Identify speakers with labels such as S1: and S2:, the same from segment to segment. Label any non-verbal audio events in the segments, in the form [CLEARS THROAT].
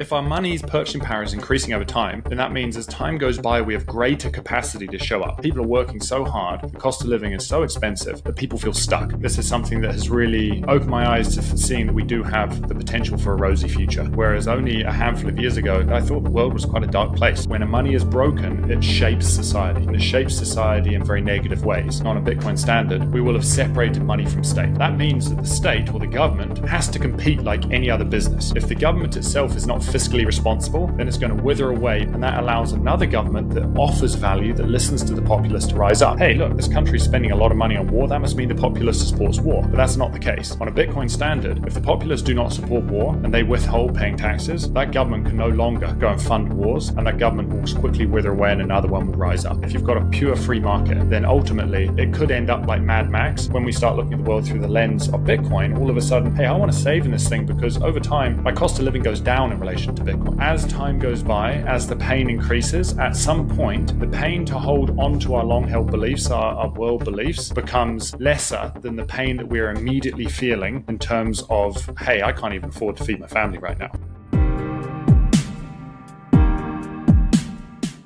S1: If our money's purchasing power is increasing over time, then that means as time goes by, we have greater capacity to show up. People are working so hard, the cost of living is so expensive that people feel stuck. This is something that has really opened my eyes to seeing that we do have the potential for a rosy future. Whereas only a handful of years ago, I thought the world was quite a dark place. When a money is broken, it shapes society, and it shapes society in very negative ways. On a Bitcoin standard, we will have separated money from state. That means that the state or the government has to compete like any other business. If the government itself is not fiscally responsible, then it's going to wither away. And that allows another government that offers value, that listens to the populace to rise up. Hey, look, this country is spending a lot of money on war. That must mean the populace supports war. But that's not the case. On a Bitcoin standard, if the populace do not support war and they withhold paying taxes, that government can no longer go and fund wars, and that government will quickly wither away and another one will rise up. If you've got a pure free market, then ultimately it could end up like Mad Max when we start looking at the world through the lens of Bitcoin. All of a sudden, hey, I want to save in this thing because over time my cost of living goes down in relation relation to Bitcoin. As time goes by, as the pain increases, at some point, the pain to hold on to our long held beliefs, our, our world beliefs, becomes lesser than the pain that we're immediately feeling in terms of, hey, I can't even afford to feed my family right now.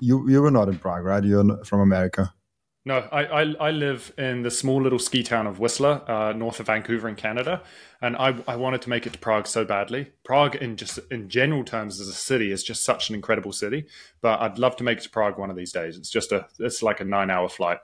S2: You, you were not in Prague, right? You're from America.
S1: No, I, I, I, live in the small little ski town of Whistler, uh, north of Vancouver in Canada, and I, I wanted to make it to Prague so badly. Prague, in just in general terms, as a city, is just such an incredible city. But I'd love to make it to Prague one of these days. It's just a it's like a nine hour flight.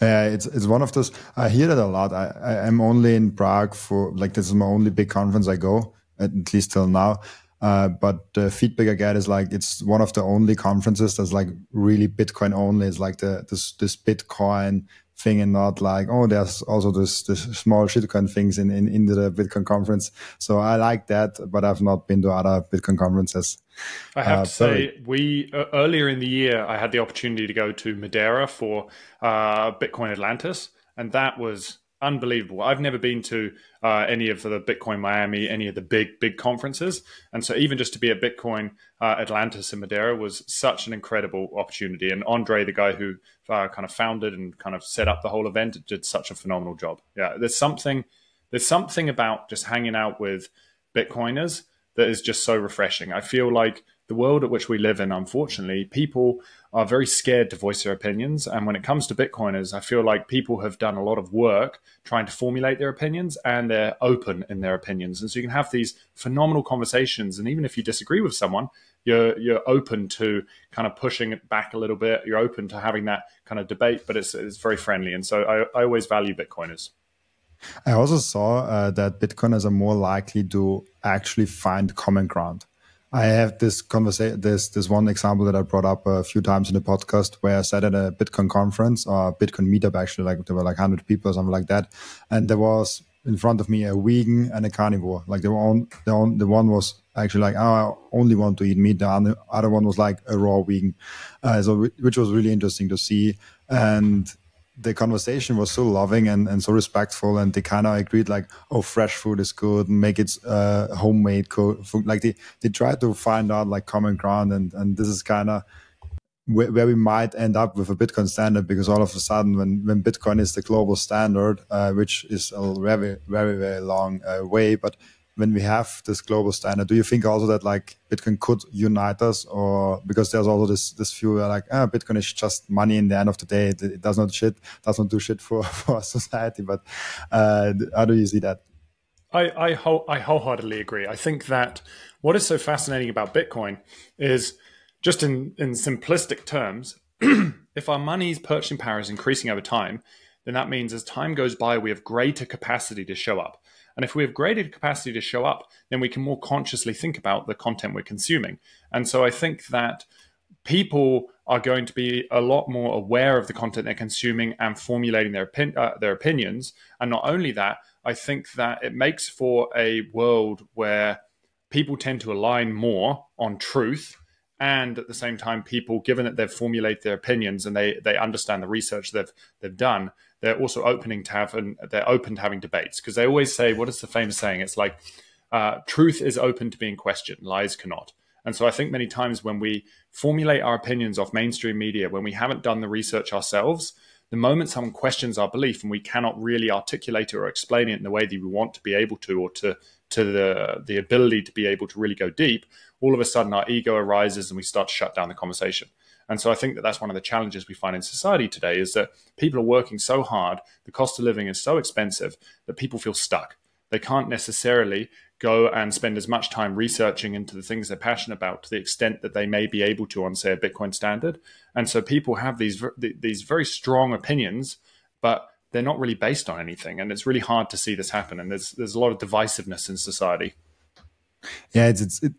S2: Yeah, it's it's one of those. I hear that a lot. I, I am only in Prague for like this is my only big conference I go at least till now. Uh, but the feedback I get is like it's one of the only conferences that's like really Bitcoin only. It's like the this this Bitcoin thing and not like oh there's also this this small shitcoin things in, in in the Bitcoin conference. So I like that, but I've not been to other Bitcoin conferences.
S1: I have uh, to say, we uh, earlier in the year I had the opportunity to go to Madeira for uh, Bitcoin Atlantis, and that was unbelievable. I've never been to uh, any of the Bitcoin Miami, any of the big big conferences, and so even just to be at Bitcoin uh, Atlantis in Madeira was such an incredible opportunity. And Andre, the guy who uh, kind of founded and kind of set up the whole event, did such a phenomenal job. Yeah, there's something there's something about just hanging out with Bitcoiners that is just so refreshing. I feel like the world at which we live in, unfortunately, people are very scared to voice their opinions. And when it comes to Bitcoiners, I feel like people have done a lot of work trying to formulate their opinions and they're open in their opinions. And so you can have these phenomenal conversations. And even if you disagree with someone, you're you're open to kind of pushing it back a little bit. You're open to having that kind of debate, but it's it's very friendly. And so I, I always value Bitcoiners.
S2: I also saw uh, that Bitcoiners are more likely to actually find common ground. I have this conversation, this this one example that I brought up a few times in the podcast where I sat at a Bitcoin conference or Bitcoin meetup actually, like there were like hundred people or something like that, and there was in front of me a vegan and a carnivore. Like the one, the one, the one was actually like, oh, I only want to eat meat. The other one was like a raw vegan, uh, so which was really interesting to see and the conversation was so loving and, and so respectful and they kind of agreed like oh fresh food is good make it uh, homemade food. Like they they try to find out like common ground and and this is kind of where, where, we might end up with a bitcoin standard because all of a sudden when when bitcoin is the global standard uh, which is a very very very long uh, way but when we have this global standard do you think also that like bitcoin could unite us or because there's also this this view like ah, bitcoin is just money in the end of the day it, it does not shit does not do shit for [LAUGHS] for society but uh, how do you see that
S1: I, I, I wholeheartedly agree. I think that what is so fascinating about Bitcoin is just in, in simplistic terms, [CLEARS THROAT] if our money's purchasing power is increasing over time, then that means as time goes by, we have greater capacity to show up. And if we have greater capacity to show up, then we can more consciously think about the content we're consuming. And so I think that people are going to be a lot more aware of the content they're consuming and formulating their uh, their opinions. And not only that, I think that it makes for a world where people tend to align more on truth and at the same time people given that they've formulated their opinions and they they understand the research they've they've done they're also opening to have and they're open to having debates because they always say what is the famous saying it's like uh, truth is open to being questioned lies cannot and so i think many times when we formulate our opinions off mainstream media when we haven't done the research ourselves the moment someone questions our belief and we cannot really articulate it or explain it in the way that we want to be able to or to to the the ability to be able to really go deep, all of a sudden our ego arises and we start to shut down the conversation. And so I think that that's one of the challenges we find in society today is that people are working so hard, the cost of living is so expensive that people feel stuck. They can't necessarily go and spend as much time researching into the things they're passionate about to the extent that they may be able to on say a bitcoin standard. And so people have these these very strong opinions but they're not really based on anything. And it's really hard to see this happen. And there's there's a lot of divisiveness in society
S2: yeah, it's, it's it,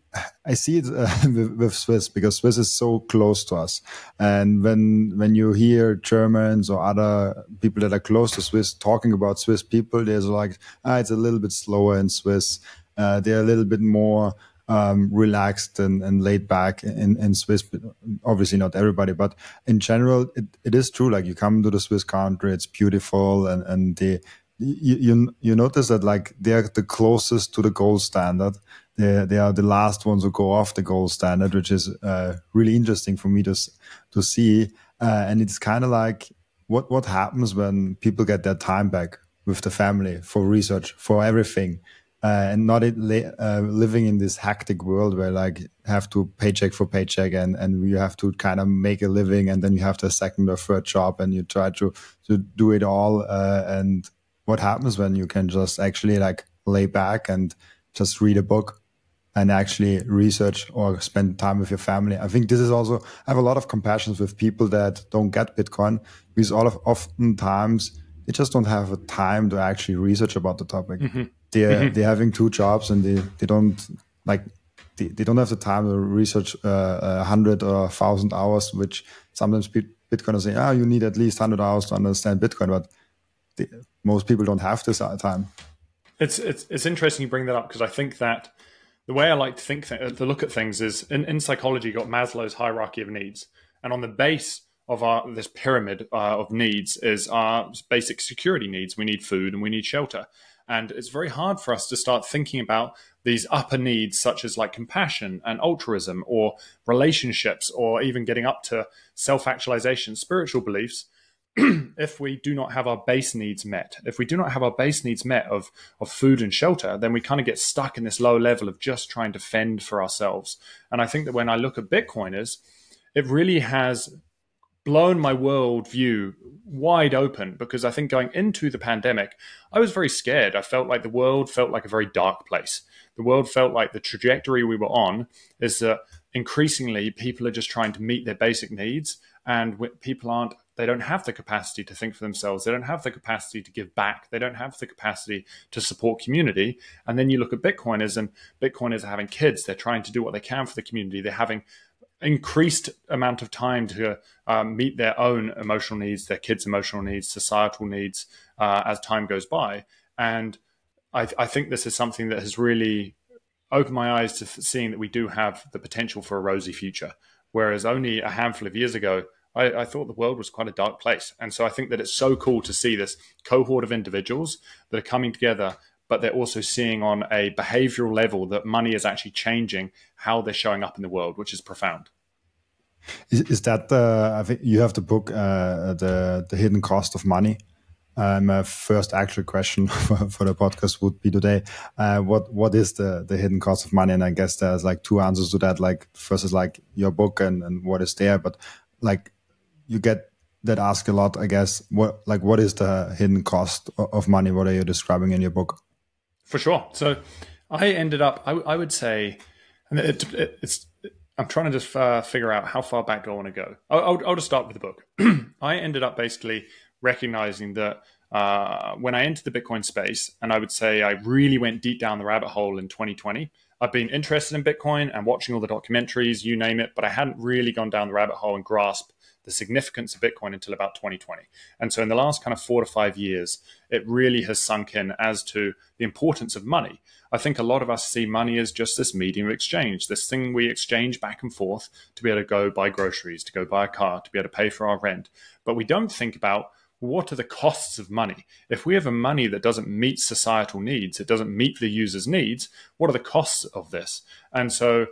S2: I see it uh, [LAUGHS] with, with, Swiss because Swiss is so close to us, and when when you hear Germans or other people that are close to Swiss talking about Swiss people, there's like ah, it's a little bit slower in Swiss. Uh, they're a little bit more um, relaxed and, and laid back in, in Swiss. Obviously, not everybody, but in general, it, it is true. Like you come to the Swiss country, it's beautiful, and and they you, you you notice that like they're the closest to the gold standard they, they are the last ones who go off the gold standard, which is uh, really interesting for me to to see. Uh, and it's kind of like what what happens when people get their time back with the family for research for everything, uh, and not it, uh, living in this hectic world where like have to paycheck for paycheck and and you have to kind of make a living and then you have the second or third job and you try to to do it all. Uh, and what happens when you can just actually like lay back and just read a book and actually research or spend time with your family. I think this is also, I have a lot of compassion with people that don't get Bitcoin because all of oftentimes they just don't have a time to actually research about the topic. Mm-hmm. They're, mm-hmm. they're having two jobs and they, they don't like, they, they don't have the time to research uh, a hundred or a thousand hours, which sometimes Bitcoiners say, ah, oh, you need at least hundred hours to understand Bitcoin, but they, most people don't have this time.
S1: It's, it's, it's interesting you bring that up because I think that the way I like to think th- to look at things is in, in psychology, you got Maslow's hierarchy of needs, and on the base of our this pyramid uh, of needs is our basic security needs. We need food and we need shelter, and it's very hard for us to start thinking about these upper needs, such as like compassion and altruism, or relationships, or even getting up to self actualization, spiritual beliefs [CLEARS THROAT] if we do not have our base needs met, if we do not have our base needs met of, of food and shelter, then we kind of get stuck in this low level of just trying to fend for ourselves. And I think that when I look at Bitcoiners, it really has blown my worldview wide open because I think going into the pandemic, I was very scared. I felt like the world felt like a very dark place. The world felt like the trajectory we were on is that increasingly people are just trying to meet their basic needs and people aren't they don't have the capacity to think for themselves. They don't have the capacity to give back. They don't have the capacity to support community. And then you look at bitcoiners and bitcoiners are having kids. They're trying to do what they can for the community. They're having increased amount of time to um, meet their own emotional needs their kids emotional needs societal needs uh, as time goes by. And I, I think this is something that has really opened my eyes to seeing that we do have the potential for a rosy future. Whereas only a handful of years ago I, I, thought the world was quite a dark place. And so I think that it's so cool to see this cohort of individuals that are coming together, but they're also seeing on a behavioral level that money is actually changing how they're showing up in the world, which is profound.
S2: Is, is that I think you have the book, uh, the, the Hidden Cost of Money? Uh, my first actual question [LAUGHS] for, for, the podcast would be today: uh, what what is the the hidden cost of money? And I guess there's like two answers to that. Like first is like your book and, and what is there, but like you get that asked a lot, I guess. What like what is the hidden cost of money? What are you describing in your book?
S1: For sure. So I ended up, I, I would say, and it, it, it's. I'm trying to just uh, figure out how far back do I want to go. I'll, I'll, I'll just start with the book. [CLEARS THROAT] I ended up basically recognizing that uh, when I entered the Bitcoin space, and I would say I really went deep down the rabbit hole in 2020. I've been interested in Bitcoin and watching all the documentaries, you name it, but I hadn't really gone down the rabbit hole and grasped the significance of Bitcoin until about 2020. And so in the last kind of four to five years, it really has sunk in as to the importance of money. I think a lot of us see money as just this medium of exchange, this thing we exchange back and forth to be able to go buy groceries, to go buy a car, to be able to pay for our rent. But we don't think about what are the costs of money? If we have a money that doesn't meet societal needs, it doesn't meet the user's needs, what are the costs of this? And so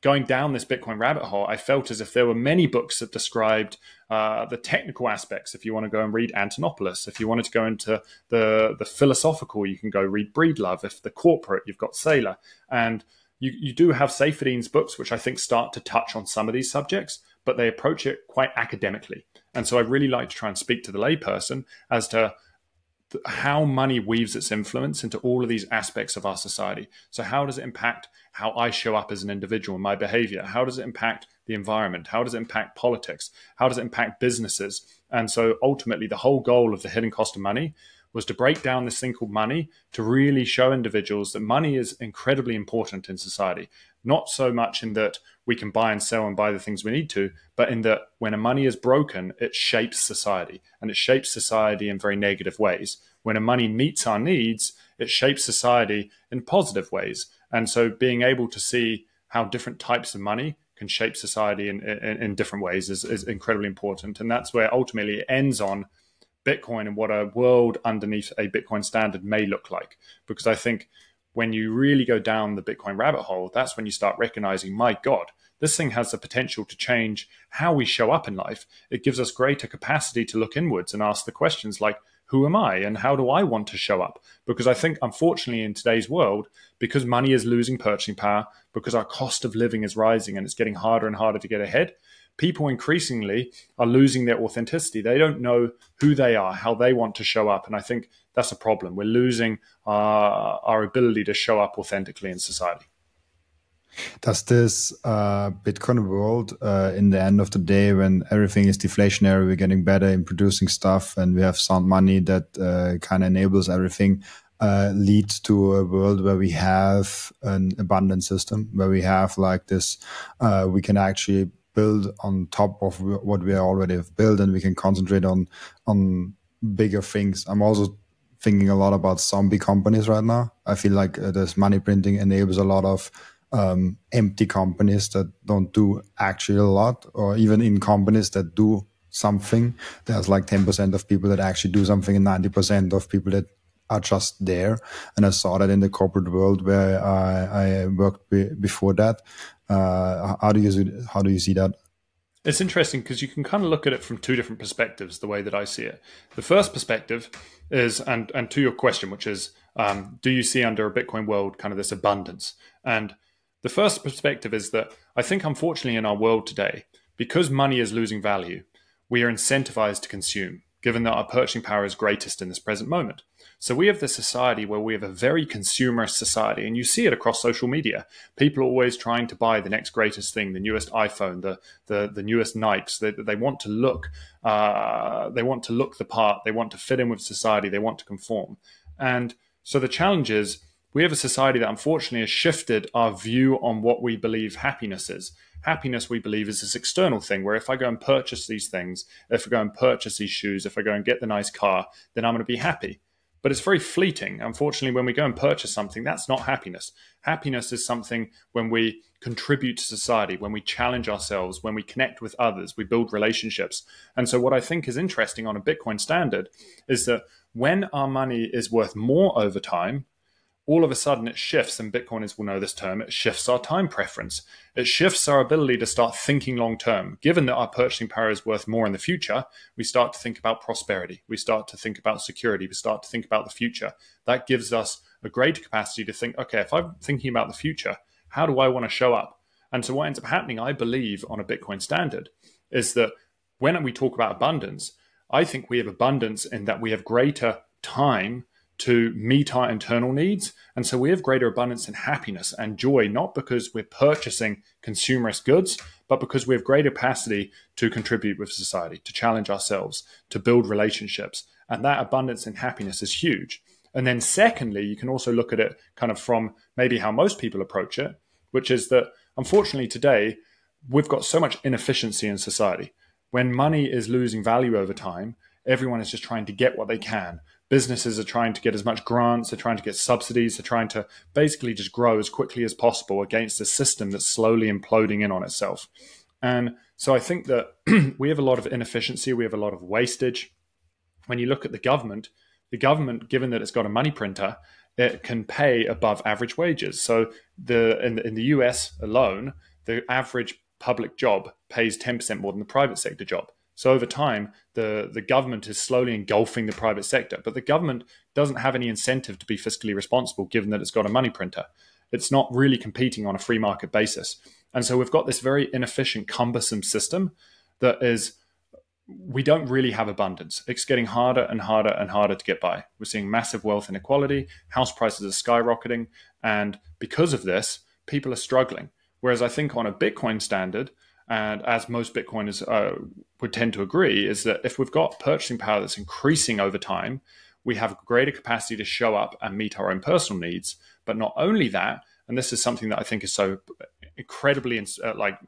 S1: going down this Bitcoin rabbit hole, I felt as if there were many books that described uh, the technical aspects. If you want to go and read Antonopoulos, if you wanted to go into the the philosophical, you can go read Breedlove. If the corporate, you've got Saylor, and you, you do have Saifedean's books, which I think start to touch on some of these subjects, but they approach it quite academically. And so I really like to try and speak to the layperson as to how money weaves its influence into all of these aspects of our society. So, how does it impact how I show up as an individual, my behavior? How does it impact the environment? How does it impact politics? How does it impact businesses? And so, ultimately, the whole goal of the hidden cost of money was to break down this thing called money to really show individuals that money is incredibly important in society. Not so much in that we can buy and sell and buy the things we need to, but in that when a money is broken, it shapes society and it shapes society in very negative ways. When a money meets our needs, it shapes society in positive ways. And so being able to see how different types of money can shape society in, in, in different ways is, is incredibly important. And that's where ultimately it ends on Bitcoin and what a world underneath a Bitcoin standard may look like. Because I think when you really go down the Bitcoin rabbit hole, that's when you start recognizing, my God, this thing has the potential to change how we show up in life. It gives us greater capacity to look inwards and ask the questions like, who am I and how do I want to show up? Because I think, unfortunately, in today's world, because money is losing purchasing power, because our cost of living is rising and it's getting harder and harder to get ahead, people increasingly are losing their authenticity. They don't know who they are, how they want to show up. And I think that's a problem. We're losing our, our ability to show up authentically in society.
S2: Does this uh, Bitcoin world, uh, in the end of the day, when everything is deflationary, we're getting better in producing stuff, and we have sound money that uh, kind of enables everything, uh, leads to a world where we have an abundant system, where we have like this, uh, we can actually build on top of what we already have built, and we can concentrate on on bigger things. I'm also thinking a lot about zombie companies right now. I feel like uh, this money printing enables a lot of um, empty companies that don't do actually a lot, or even in companies that do something. There's like 10% of people that actually do something, and 90% of people that are just there. And I saw that in the corporate world where I, I worked be, before that. Uh, how do you see, how do you see that?
S1: It's interesting because you can kind of look at it from two different perspectives. The way that I see it, the first perspective is, and and to your question, which is, um, do you see under a Bitcoin world kind of this abundance? And the first perspective is that I think, unfortunately, in our world today, because money is losing value, we are incentivized to consume, given that our purchasing power is greatest in this present moment. So we have this society where we have a very consumerist society, and you see it across social media. People are always trying to buy the next greatest thing, the newest iPhone, the the, the newest Nikes. They, they want to look, uh, they want to look the part. They want to fit in with society. They want to conform. And so the challenge is we have a society that unfortunately has shifted our view on what we believe happiness is. Happiness, we believe, is this external thing where if I go and purchase these things, if I go and purchase these shoes, if I go and get the nice car, then I'm going to be happy. But it's very fleeting. Unfortunately, when we go and purchase something, that's not happiness. Happiness is something when we contribute to society, when we challenge ourselves, when we connect with others, we build relationships. And so, what I think is interesting on a Bitcoin standard is that when our money is worth more over time, all of a sudden it shifts, and Bitcoiners will know this term, it shifts our time preference. It shifts our ability to start thinking long term. Given that our purchasing power is worth more in the future, we start to think about prosperity. We start to think about security. We start to think about the future. That gives us a greater capacity to think, okay, if I'm thinking about the future, how do I want to show up? And so what ends up happening, I believe, on a Bitcoin standard, is that when we talk about abundance, I think we have abundance in that we have greater time to meet our internal needs. And so we have greater abundance and happiness and joy, not because we're purchasing consumerist goods, but because we have greater capacity to contribute with society, to challenge ourselves, to build relationships. And that abundance and happiness is huge. And then, secondly, you can also look at it kind of from maybe how most people approach it, which is that unfortunately today, we've got so much inefficiency in society. When money is losing value over time, everyone is just trying to get what they can businesses are trying to get as much grants, they're trying to get subsidies, they're trying to basically just grow as quickly as possible against a system that's slowly imploding in on itself. And so I think that [CLEARS THROAT] we have a lot of inefficiency, we have a lot of wastage. When you look at the government, the government, given that it's got a money printer, it can pay above average wages. So the in, in the US alone, the average public job pays 10% more than the private sector job. So over time, the, the government is slowly engulfing the private sector, but the government doesn't have any incentive to be fiscally responsible given that it's got a money printer. It's not really competing on a free market basis. And so we've got this very inefficient, cumbersome system that is we don't really have abundance. It's getting harder and harder and harder to get by. We're seeing massive wealth inequality, house prices are skyrocketing, and because of this, people are struggling. Whereas I think on a Bitcoin standard, and as most Bitcoiners uh, would tend to agree, is that if we've got purchasing power that's increasing over time, we have greater capacity to show up and meet our own personal needs. But not only that, and this is something that I think is so incredibly uh, like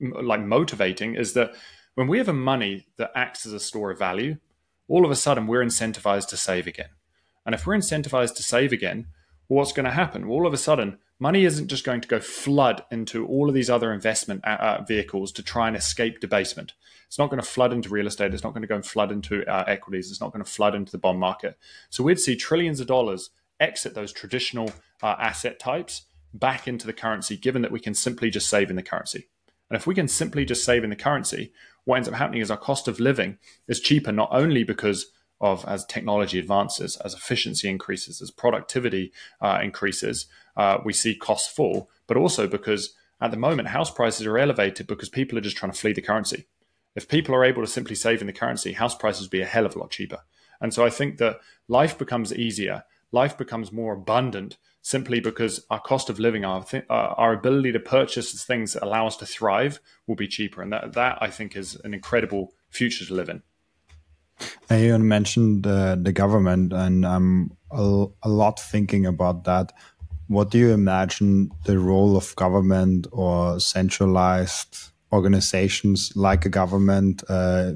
S1: like motivating, is that when we have a money that acts as a store of value, all of a sudden we're incentivized to save again. And if we're incentivized to save again, what's going to happen? Well, all of a sudden, money isn't just going to go flood into all of these other investment uh, uh, vehicles to try and escape debasement. It's not going to flood into real estate. It's not going to go and flood into uh, equities. It's not going to flood into the bond market. So we'd see trillions of dollars exit those traditional uh, asset types back into the currency, given that we can simply just save in the currency. And if we can simply just save in the currency, what ends up happening is our cost of living is cheaper, not only because of as technology advances, as efficiency increases, as productivity uh, increases, uh, we see costs fall, but also because at the moment house prices are elevated because people are just trying to flee the currency. If people are able to simply save in the currency, house prices would be a hell of a lot cheaper. And so I think that life becomes easier, life becomes more abundant simply because our cost of living, our uh, our ability to purchase things that allow us to thrive will be cheaper, and that that I think is an incredible future to live in.
S2: You mentioned uh, the government, and I'm a, a, lot thinking about that. What do you imagine the role of government or centralized organizations like a government? Uh,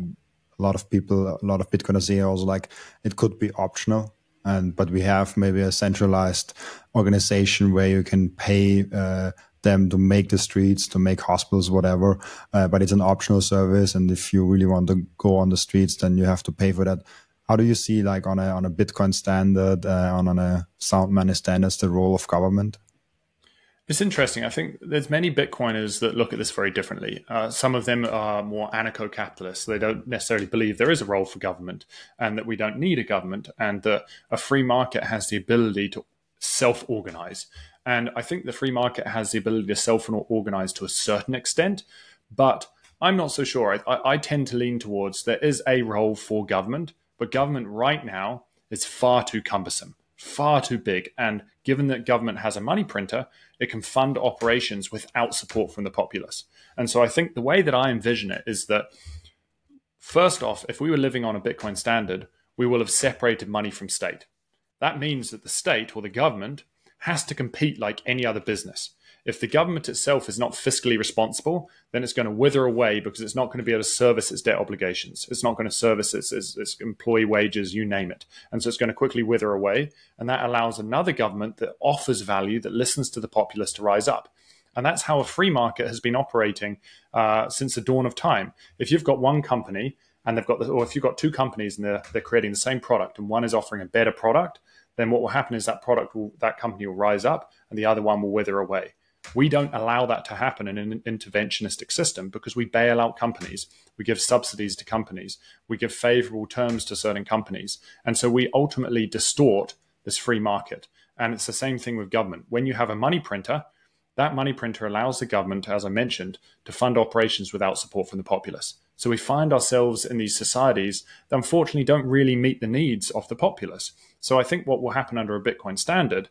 S2: a lot of people, a lot of Bitcoiners here also like it could be optional, and but we have maybe a centralized organization where you can pay uh, them to make the streets, to make hospitals, whatever. Uh, but it's an optional service, and if you really want to go on the streets, then you have to pay for that. How do you see, like on a on a Bitcoin standard, uh, on on a sound money standards, the role of government?
S1: It's interesting. I think there's many Bitcoiners that look at this very differently. Uh, some of them are more anarcho-capitalists. They don't necessarily believe there is a role for government and that we don't need a government and that a free market has the ability to self-organize. And I think the free market has the ability to self organize to a certain extent, but I'm not so sure. I, I, tend to lean towards there is a role for government, but government right now is far too cumbersome, far too big. And given that government has a money printer, it can fund operations without support from the populace. And so I think the way that I envision it is that, first off, if we were living on a Bitcoin standard, we will have separated money from state. That means that the state or the government has to compete like any other business. If the government itself is not fiscally responsible, then it's going to wither away because it's not going to be able to service its debt obligations. It's not going to service its, its, its employee wages, you name it. And so it's going to quickly wither away. And that allows another government that offers value, that listens to the populace to rise up. And that's how a free market has been operating uh, since the dawn of time. If you've got one company and they've got, the, or if you've got two companies and they're, they're creating the same product and one is offering a better product, then what will happen is that product will, that company will rise up and the other one will wither away. We don't allow that to happen in an interventionistic system because we bail out companies. We give subsidies to companies. We give favorable terms to certain companies. And so we ultimately distort this free market. And it's the same thing with government. When you have a money printer, that money printer allows the government, as I mentioned, to fund operations without support from the populace. So we find ourselves in these societies that unfortunately don't really meet the needs of the populace. So I think what will happen under a Bitcoin standard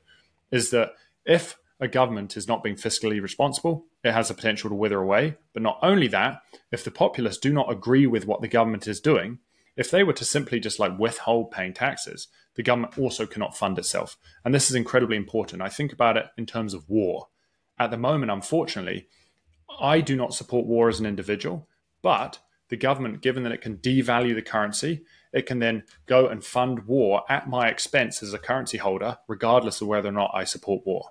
S1: is that if a government is not being fiscally responsible, it has the potential to wither away. But not only that, if the populace do not agree with what the government is doing, if they were to simply just like withhold paying taxes, the government also cannot fund itself. And this is incredibly important. I think about it in terms of war. At the moment, unfortunately, I do not support war as an individual, but the government, given that it can devalue the currency, it can then go and fund war at my expense as a currency holder, regardless of whether or not I support war.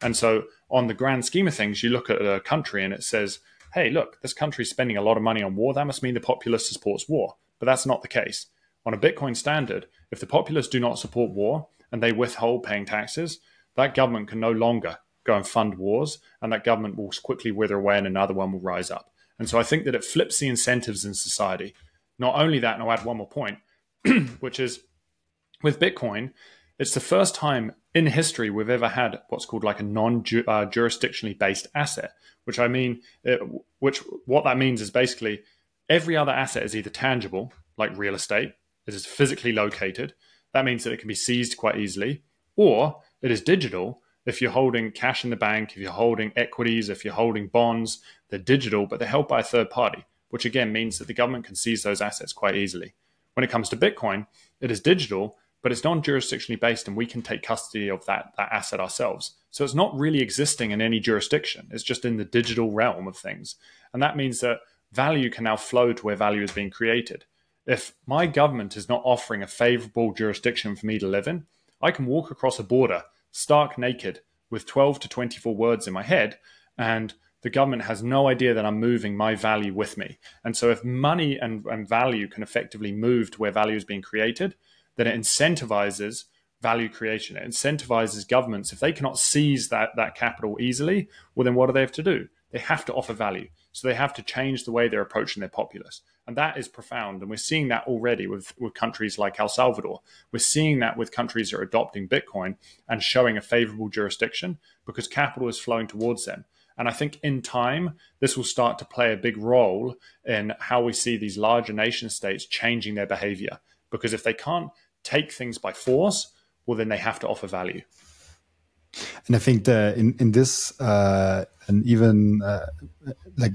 S1: And so, on the grand scheme of things, you look at a country and it says, hey, look, this country's spending a lot of money on war. That must mean the populace supports war. But that's not the case. On a Bitcoin standard, if the populace do not support war and they withhold paying taxes, that government can no longer go and fund wars, and that government will quickly wither away and another one will rise up. And so I think that it flips the incentives in society. Not only that, and I'll add one more point, [CLEARS THROAT] which is with Bitcoin, it's the first time in history we've ever had what's called like a non-jurisdictionally uh, based asset, which I mean, it, which what that means is basically every other asset is either tangible, like real estate, it is physically located. That means that it can be seized quite easily, or it is digital. If you're holding cash in the bank, if you're holding equities, if you're holding bonds, they're digital, but they're held by a third party, which again means that the government can seize those assets quite easily. When it comes to Bitcoin, it is digital, but it's non-jurisdictionally based and we can take custody of that, that asset ourselves. So it's not really existing in any jurisdiction. It's just in the digital realm of things. And that means that value can now flow to where value is being created. If my government is not offering a favorable jurisdiction for me to live in, I can walk across a border stark naked with 12 to 24 words in my head and the government has no idea that I'm moving my value with me. And so, if money and, and value can effectively move to where value is being created, then it incentivizes value creation. It incentivizes governments. If they cannot seize that, that capital easily, well, then what do they have to do? They have to offer value. So they have to change the way they're approaching their populace. And that is profound. And we're seeing that already with, with countries like El Salvador. We're seeing that with countries that are adopting Bitcoin and showing a favorable jurisdiction because capital is flowing towards them. And I think in time, this will start to play a big role in how we see these larger nation states changing their behavior. Because if they can't take things by force, well, then they have to offer value.
S2: And I think the, in in this uh, and even uh, like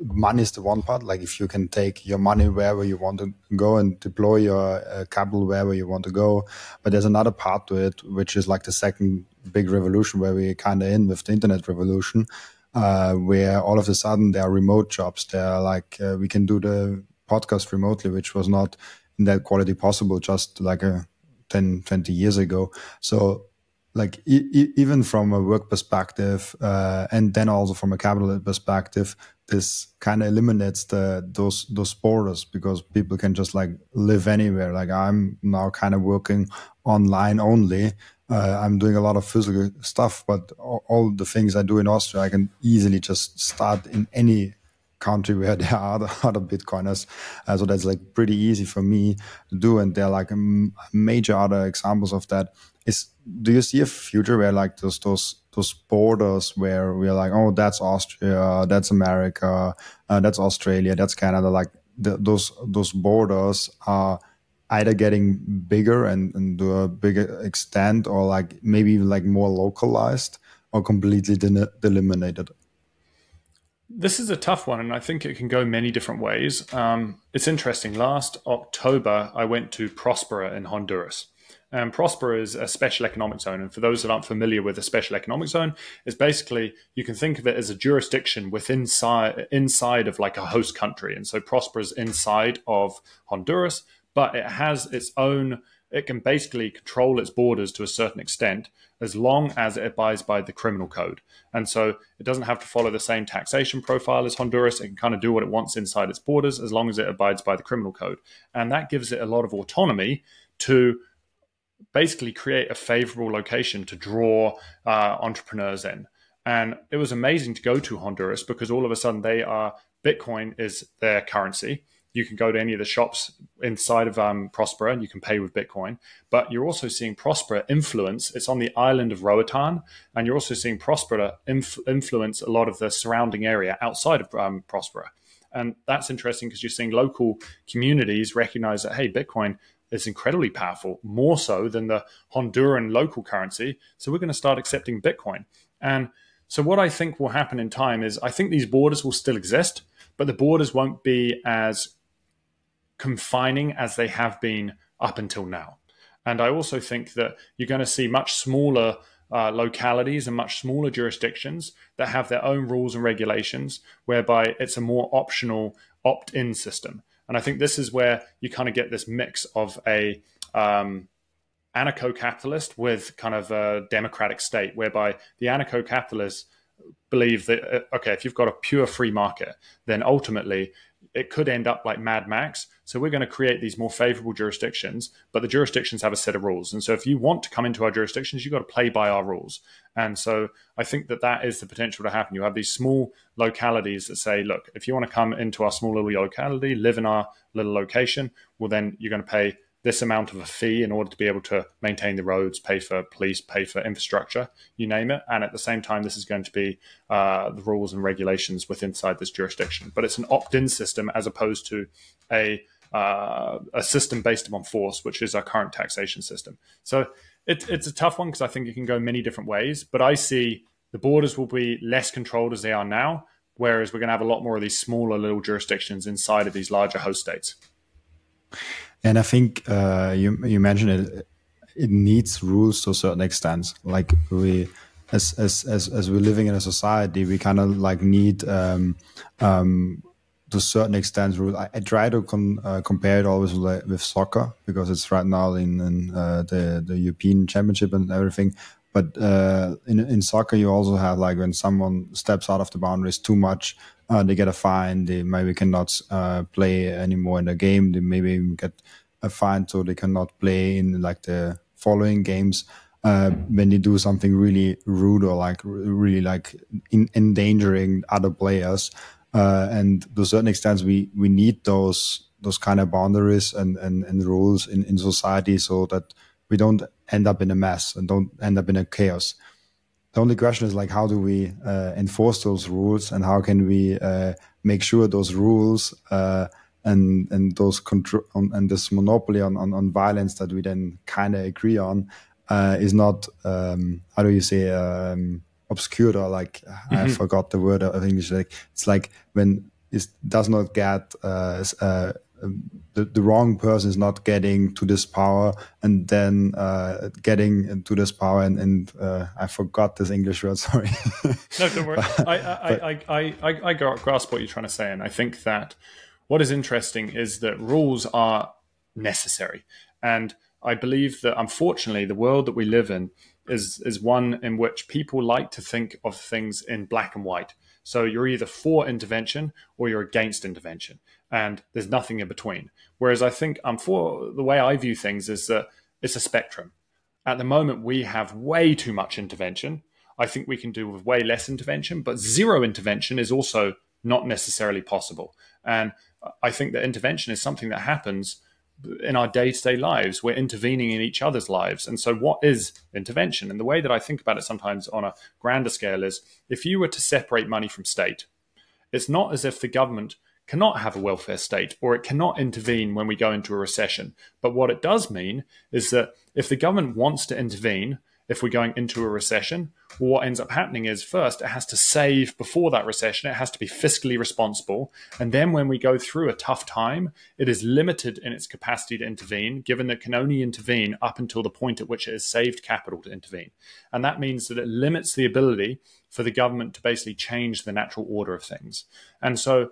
S2: money is the one part. Like if you can take your money wherever you want to go and deploy your uh, capital wherever you want to go, but there's another part to it, which is like the second big revolution where we kind of in with the internet revolution, uh, where all of a sudden there are remote jobs. There are like uh, we can do the podcast remotely, which was not in that quality possible just like a 10, 20 years ago. So like e- even from a work perspective uh, and then also from a capital perspective this kind of eliminates the those those borders because people can just like live anywhere. Like i'm now kind of working online only. Uh, i'm doing a lot of physical stuff but all, all, the things i do in austria i can easily just start in any country [LAUGHS] where there are other, other bitcoiners. Uh, so that's like pretty easy for me to do and there are like major other examples of that is do you see a future where like those those those borders where we're like oh that's austria that's america uh, that's australia that's canada like the, those those borders are either getting bigger and, and to a bigger extent or like maybe like more localized or completely delimited
S1: this is a tough one, and I think it can go many different ways. Um, it's interesting. Last October, I went to Prospera in Honduras. And Prospera is a special economic zone. And for those that aren't familiar with a special economic zone, is basically you can think of it as a jurisdiction within inside, inside of like a host country. And so Prospera is inside of Honduras, but it has its own it can basically control its borders to a certain extent as long as it abides by the criminal code. And so it doesn't have to follow the same taxation profile as Honduras. It can kind of do what it wants inside its borders as long as it abides by the criminal code. And that gives it a lot of autonomy to basically create a favorable location to draw uh, entrepreneurs in. And it was amazing to go to Honduras because all of a sudden they are Bitcoin is their currency you can go to any of the shops inside of um, Prospera and you can pay with Bitcoin. But you're also seeing Prospera influence. It's on the island of Roatan, and you're also seeing Prospera inf- influence a lot of the surrounding area outside of um, Prospera. And that's interesting because you're seeing local communities recognize that, hey, Bitcoin is incredibly powerful, more so than the Honduran local currency. So we're going to start accepting Bitcoin. And so what I think will happen in time is I think these borders will still exist, but the borders won't be as confining as they have been up until now. And I also think that you're going to see much smaller uh, localities and much smaller jurisdictions that have their own rules and regulations, whereby it's a more optional opt in system. And I think this is where you kind of get this mix of a um, anarcho capitalist with kind of a democratic state, whereby the anarcho capitalists believe that, uh, okay, if you've got a pure free market, then ultimately it could end up like Mad Max. So we're going to create these more favorable jurisdictions, but the jurisdictions have a set of rules. And so if you want to come into our jurisdictions, you've got to play by our rules. And so I think that that is the potential to happen. You have these small localities that say, look, if you want to come into our small little locality, live in our little location, well, then you're going to pay this amount of a fee in order to be able to maintain the roads, pay for police, pay for infrastructure, you name it. And at the same time, this is going to be uh, the rules and regulations within inside this jurisdiction. But it's an opt-in system as opposed to a uh, a system based upon force, which is our current taxation system. So it, it's a tough one because I think it can go many different ways. But I see the borders will be less controlled as they are now, whereas we're going to have a lot more of these smaller little jurisdictions inside of these larger host states.
S2: And I think uh, you you mentioned it. It needs rules to a certain extent. Like we, as as as as we're living in a society, we kind of like need um, um, to a certain extent rules. I, I try to com, uh, compare it always with, with, soccer because it's right now in, in uh, the the European Championship and everything. But uh, in in soccer, you also have like when someone steps out of the boundaries too much, uh, they get a fine. They maybe cannot uh, play anymore in the game. They maybe even get a fine, so they cannot play in like the following games. Uh, when they do something really rude or like really like in, endangering other players, uh, and to a certain extent, we we need those those kind of boundaries and and, and rules in, in society so that we don't end up in a mess and don't end up in a chaos the only question is like how do we uh, enforce those rules and how can we uh, make sure those rules uh, and and those control and this monopoly on, on, on violence that we then kind of agree on uh, is not um, how do you say um, obscured or like mm-hmm. I forgot the word of English like it's like when it does not get uh, uh, the, the wrong person is not getting to this power and then uh, getting to this power and, and uh, I forgot this English word. [LAUGHS] Sorry.
S1: no, don't worry. [LAUGHS] I, I, I, I, I, I grasp what you're trying to say, and I think that what is interesting is that rules are necessary, and I believe that unfortunately the world that we live in is is one in which people like to think of things in black and white. So you're either for intervention or you're against intervention and there's nothing in between. Whereas I think um, for the way I view things is that it's a spectrum. At the moment, we have way too much intervention. I think we can do with way less intervention, but zero intervention is also not necessarily possible. And I think that intervention is something that happens in our day to day lives. We're intervening in each other's lives. And so, what is intervention? And the way that I think about it sometimes on a grander scale is if you were to separate money from state, it's not as if the government cannot have a welfare state or it cannot intervene when we go into a recession. But what it does mean is that if the government wants to intervene, if we're going into a recession, what ends up happening is first it has to save before that recession. It has to be fiscally responsible. And then when we go through a tough time, it is limited in its capacity to intervene, given that it can only intervene up until the point at which it has saved capital to intervene. And that means that it limits the ability for the government to basically change the natural order of things. And so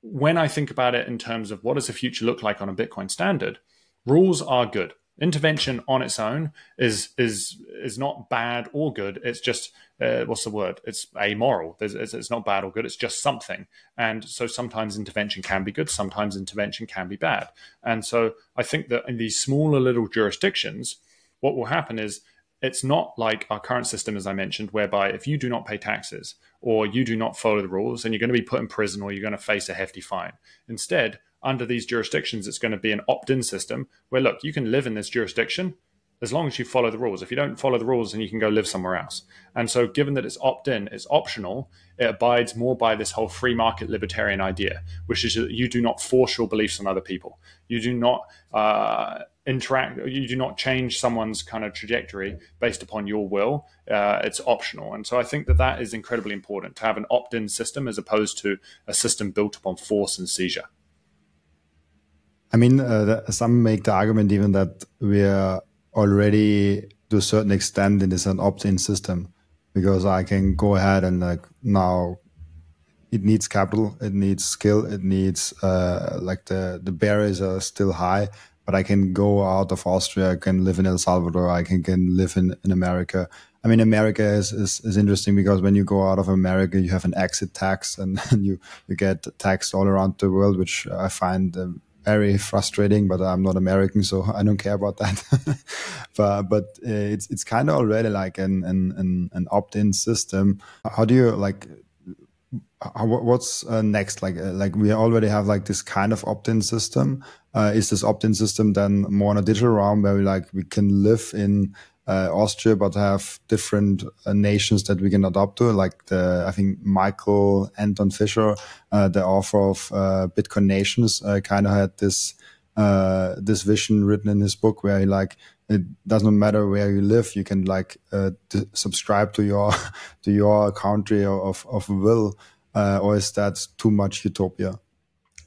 S1: when I think about it in terms of what does the future look like on a Bitcoin standard, rules are good. Intervention on its own is is is not bad or good. It's just uh, what's the word? It's amoral. It's, it's not bad or good. It's just something. And so sometimes intervention can be good. Sometimes intervention can be bad. And so I think that in these smaller little jurisdictions, what will happen is it's not like our current system, as I mentioned, whereby if you do not pay taxes or you do not follow the rules, then you're going to be put in prison or you're going to face a hefty fine. Instead, under these jurisdictions, it's going to be an opt in system where, look, you can live in this jurisdiction as long as you follow the rules. If you don't follow the rules, then you can go live somewhere else. And so, given that it's opt in, it's optional, it abides more by this whole free market libertarian idea, which is that you do not force your beliefs on other people. You do not. Uh, interact you do not change someone's kind of trajectory based upon your will uh, it's optional and so i think that that is incredibly important to have an opt-in system as opposed to a system built upon force and seizure
S2: i mean uh, some make the argument even that we're already to a certain extent in this an opt-in system because i can go ahead and like now it needs capital it needs skill it needs uh, like the the barriers are still high but I can go out of Austria, I can live in El Salvador, I can, can live in, in America, I mean, America is, is, is interesting because when you go out of America, you have an exit tax and, and [LAUGHS] you, you get taxed all around the world, which I find uh, very frustrating, but I'm not American, so [LAUGHS] I don't care about that. [LAUGHS] but but uh, it's it's kind of already like an an, an, opt-in system. How do you like? What's uh, next? Like uh, like we already have like this kind of opt-in system. Uh, is this opt-in system then more in a digital realm where we like we can live in uh, Austria, but have different uh, nations that we can adopt to. Like the, I think Michael Anton Fischer, uh, the author of uh, Bitcoin Nations, uh, kind of had this uh, this vision written in his book where he like it doesn't matter where you live, you can like subscribe to your [LAUGHS] to your country of of will, or is that too much utopia?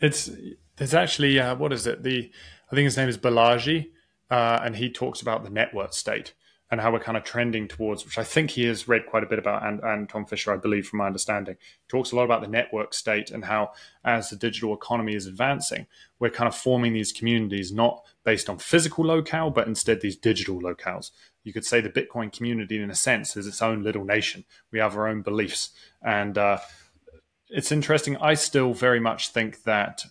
S1: It's there's actually what is it the I think his name is Balaji. And he talks about the network state and how we're kind of trending towards, which I think he has read quite a bit about, and, and Tom Fisher, I believe, from my understanding, talks a lot about the network state and how, as the digital economy is advancing, we're kind of forming these communities not based on physical locale, but instead these digital locales. You could say the Bitcoin community, in a sense, is its own little nation. We have our own beliefs. And uh, it's interesting. I still very much think that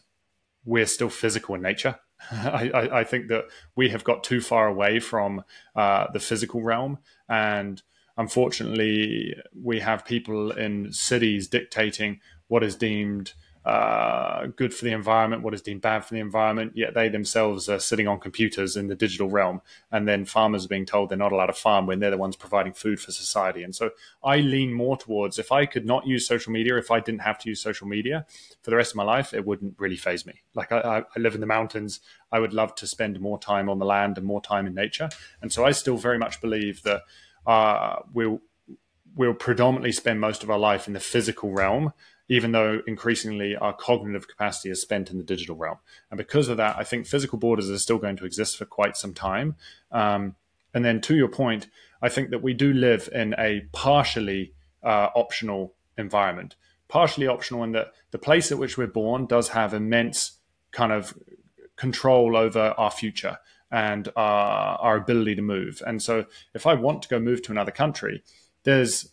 S1: we're still physical in nature [LAUGHS] I, I, think that we have got too far away from uh, the physical realm, and unfortunately, we have people in cities dictating what is deemed uh, good for the environment, what is deemed bad for the environment, yet they themselves are sitting on computers in the digital realm. And then farmers are being told they're not allowed to farm when they're the ones providing food for society. And so I lean more towards if I could not use social media, if I didn't have to use social media for the rest of my life, it wouldn't really phase me. Like I, I live in the mountains. I would love to spend more time on the land and more time in nature. And so I still very much believe that uh, we'll, we'll predominantly spend most of our life in the physical realm even though increasingly our cognitive capacity is spent in the digital realm. And because of that, I think physical borders are still going to exist for quite some time. Um, and then to your point, I think that we do live in a partially uh, optional environment. Partially optional in that the place at which we're born does have immense kind of control over our future and our, our ability to move. And so if I want to go move to another country, there's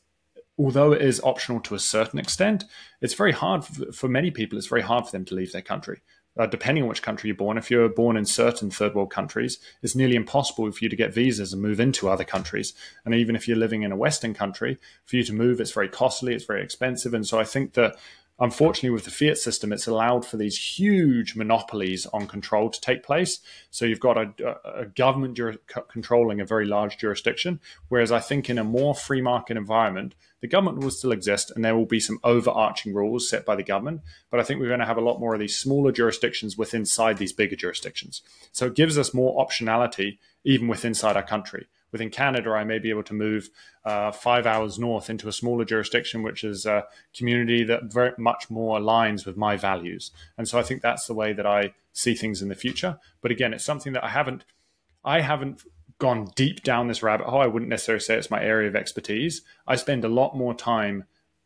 S1: although it is optional to a certain extent, it's very hard for, for many people. It's very hard for them to leave their country. Uh, depending on which country you're born, if you're born in certain third world countries, it's nearly impossible for you to get visas and move into other countries. And even if you're living in a Western country, for you to move, it's very costly, it's very expensive. And so I think that Unfortunately, with the fiat system, it's allowed for these huge monopolies on control to take place. So you've got a, a government controlling a very large jurisdiction. Whereas I think in a more free market environment, the government will still exist and there will be some overarching rules set by the government. But I think we're going to have a lot more of these smaller jurisdictions within inside these bigger jurisdictions. So it gives us more optionality even within inside our country within Canada, I may be able to move uh, five hours north into a smaller jurisdiction, which is a community that very much more aligns with my values. And so I think that's the way that I see things in the future. But again, it's something that I haven't, I haven't gone deep down this rabbit hole. I wouldn't necessarily say it's my area of expertise. I spend a lot more time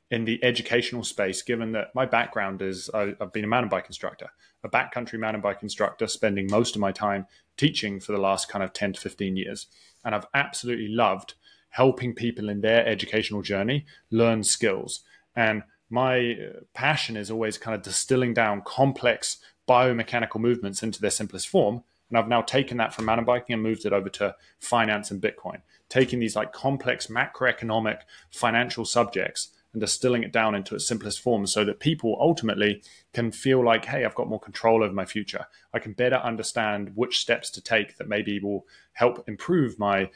S1: in the educational space, given that my background is I've been a mountain bike instructor, a backcountry mountain bike instructor, spending most of my time teaching for the last kind of 10 to 15 years. And I've absolutely loved helping people in their educational journey learn skills. And my uh, passion is always kind of distilling down complex biomechanical movements into their simplest form. And I've now taken that from mountain biking and moved it over to finance and Bitcoin, taking these like complex macroeconomic financial subjects and distilling it down into its simplest form so that people ultimately can feel like, hey, I've got more control over my future. I can better understand which steps to take that maybe will help improve my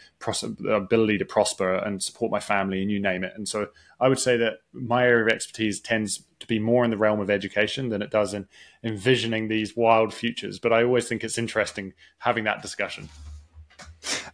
S1: ability to prosper and support my family and you name it. And so I would say that my area of expertise tends to be more in the realm of education than it does in envisioning these wild futures. But I always think it's interesting having that discussion.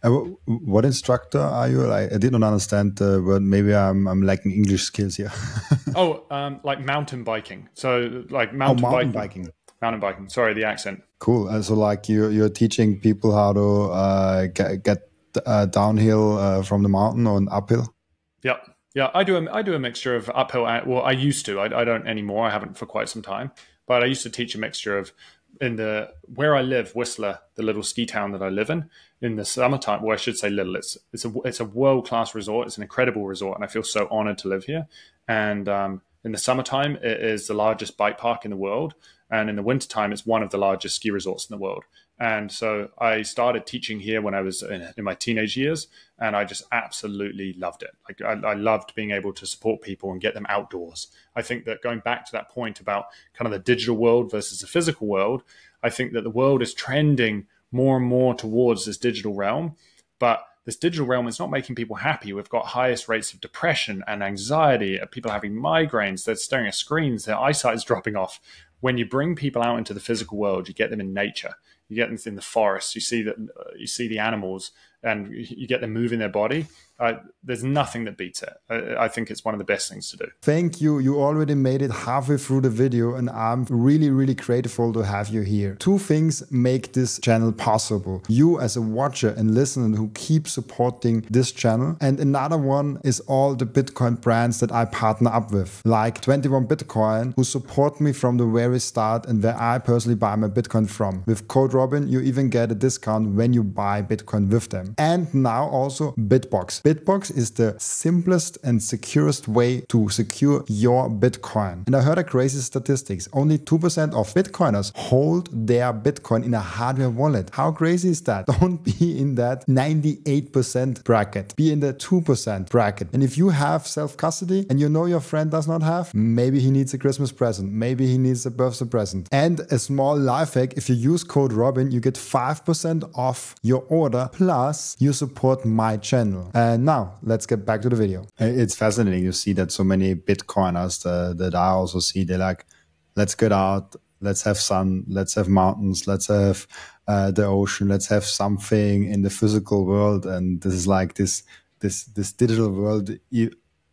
S2: Uh, what instructor are you? Like, I didn't understand the word. Maybe I'm I'm lacking English skills here. [LAUGHS]
S1: oh, um, like mountain biking. So like mountain,
S2: oh, mountain biking. biking.
S1: Mountain biking. Sorry, the accent.
S2: Cool. Uh, so like you you're teaching people how to uh, get get uh, downhill uh, from the mountain or uphill.
S1: Yeah. Yeah, I do. A, I do a mixture of uphill. And, well, I used to. I, I don't anymore. I haven't for quite some time. But I used to teach a mixture of in the where I live, Whistler, the little ski town that I live in, in the summertime, well, I should say little. It's it's a it's a world class resort. It's an incredible resort, and I feel so honored to live here. And um, in the summertime, it is the largest bike park in the world, and in the wintertime, it's one of the largest ski resorts in the world. And so I started teaching here when I was in, in my teenage years, and I just absolutely loved it. Like I, I, loved being able to support people and get them outdoors. I think that going back to that point about kind of the digital world versus the physical world, I think that the world is trending more and more towards this digital realm, but this digital realm is not making people happy. We've got highest rates of depression and anxiety, people having migraines, they're staring at screens, their eyesight is [LAUGHS] dropping off. When you bring people out into the physical world, you get them in nature. You get them in the forest. You see that uh, you see the animals and you get them moving their body uh, there's nothing that beats it. I, I, think it's one of the best things to do.
S2: Thank you. You already made it halfway through the video, and I'm really, really grateful to have you here. Two things make this channel possible. You, as a watcher and listener who keep supporting this channel, and another one is all the Bitcoin brands that I partner up with, like 21 Bitcoin, who support me from the very start and where I personally buy my Bitcoin from. With code Robin, you even get a discount when you buy Bitcoin with them. And now also Bitbox. Bitbox is the simplest and securest way to secure your Bitcoin. And I heard a crazy statistics. Only 2% of Bitcoiners hold their Bitcoin in a hardware wallet. How crazy is that? [LAUGHS] Don't be in that 98% bracket. Be in the 2% bracket. And if you have self-custody and you know your friend does not have, maybe he needs a Christmas present. Maybe he needs a birthday present. And a small life hack, if you use code Robin, you get 5% off your order plus you support my channel. And and now let's get back to the video. It's fascinating to see that so many Bitcoiners uh, that I also see, they're like, let's get out, let's have sun, let's have mountains, let's have uh, the ocean, let's have something in the physical world. And this is like this, this, this digital world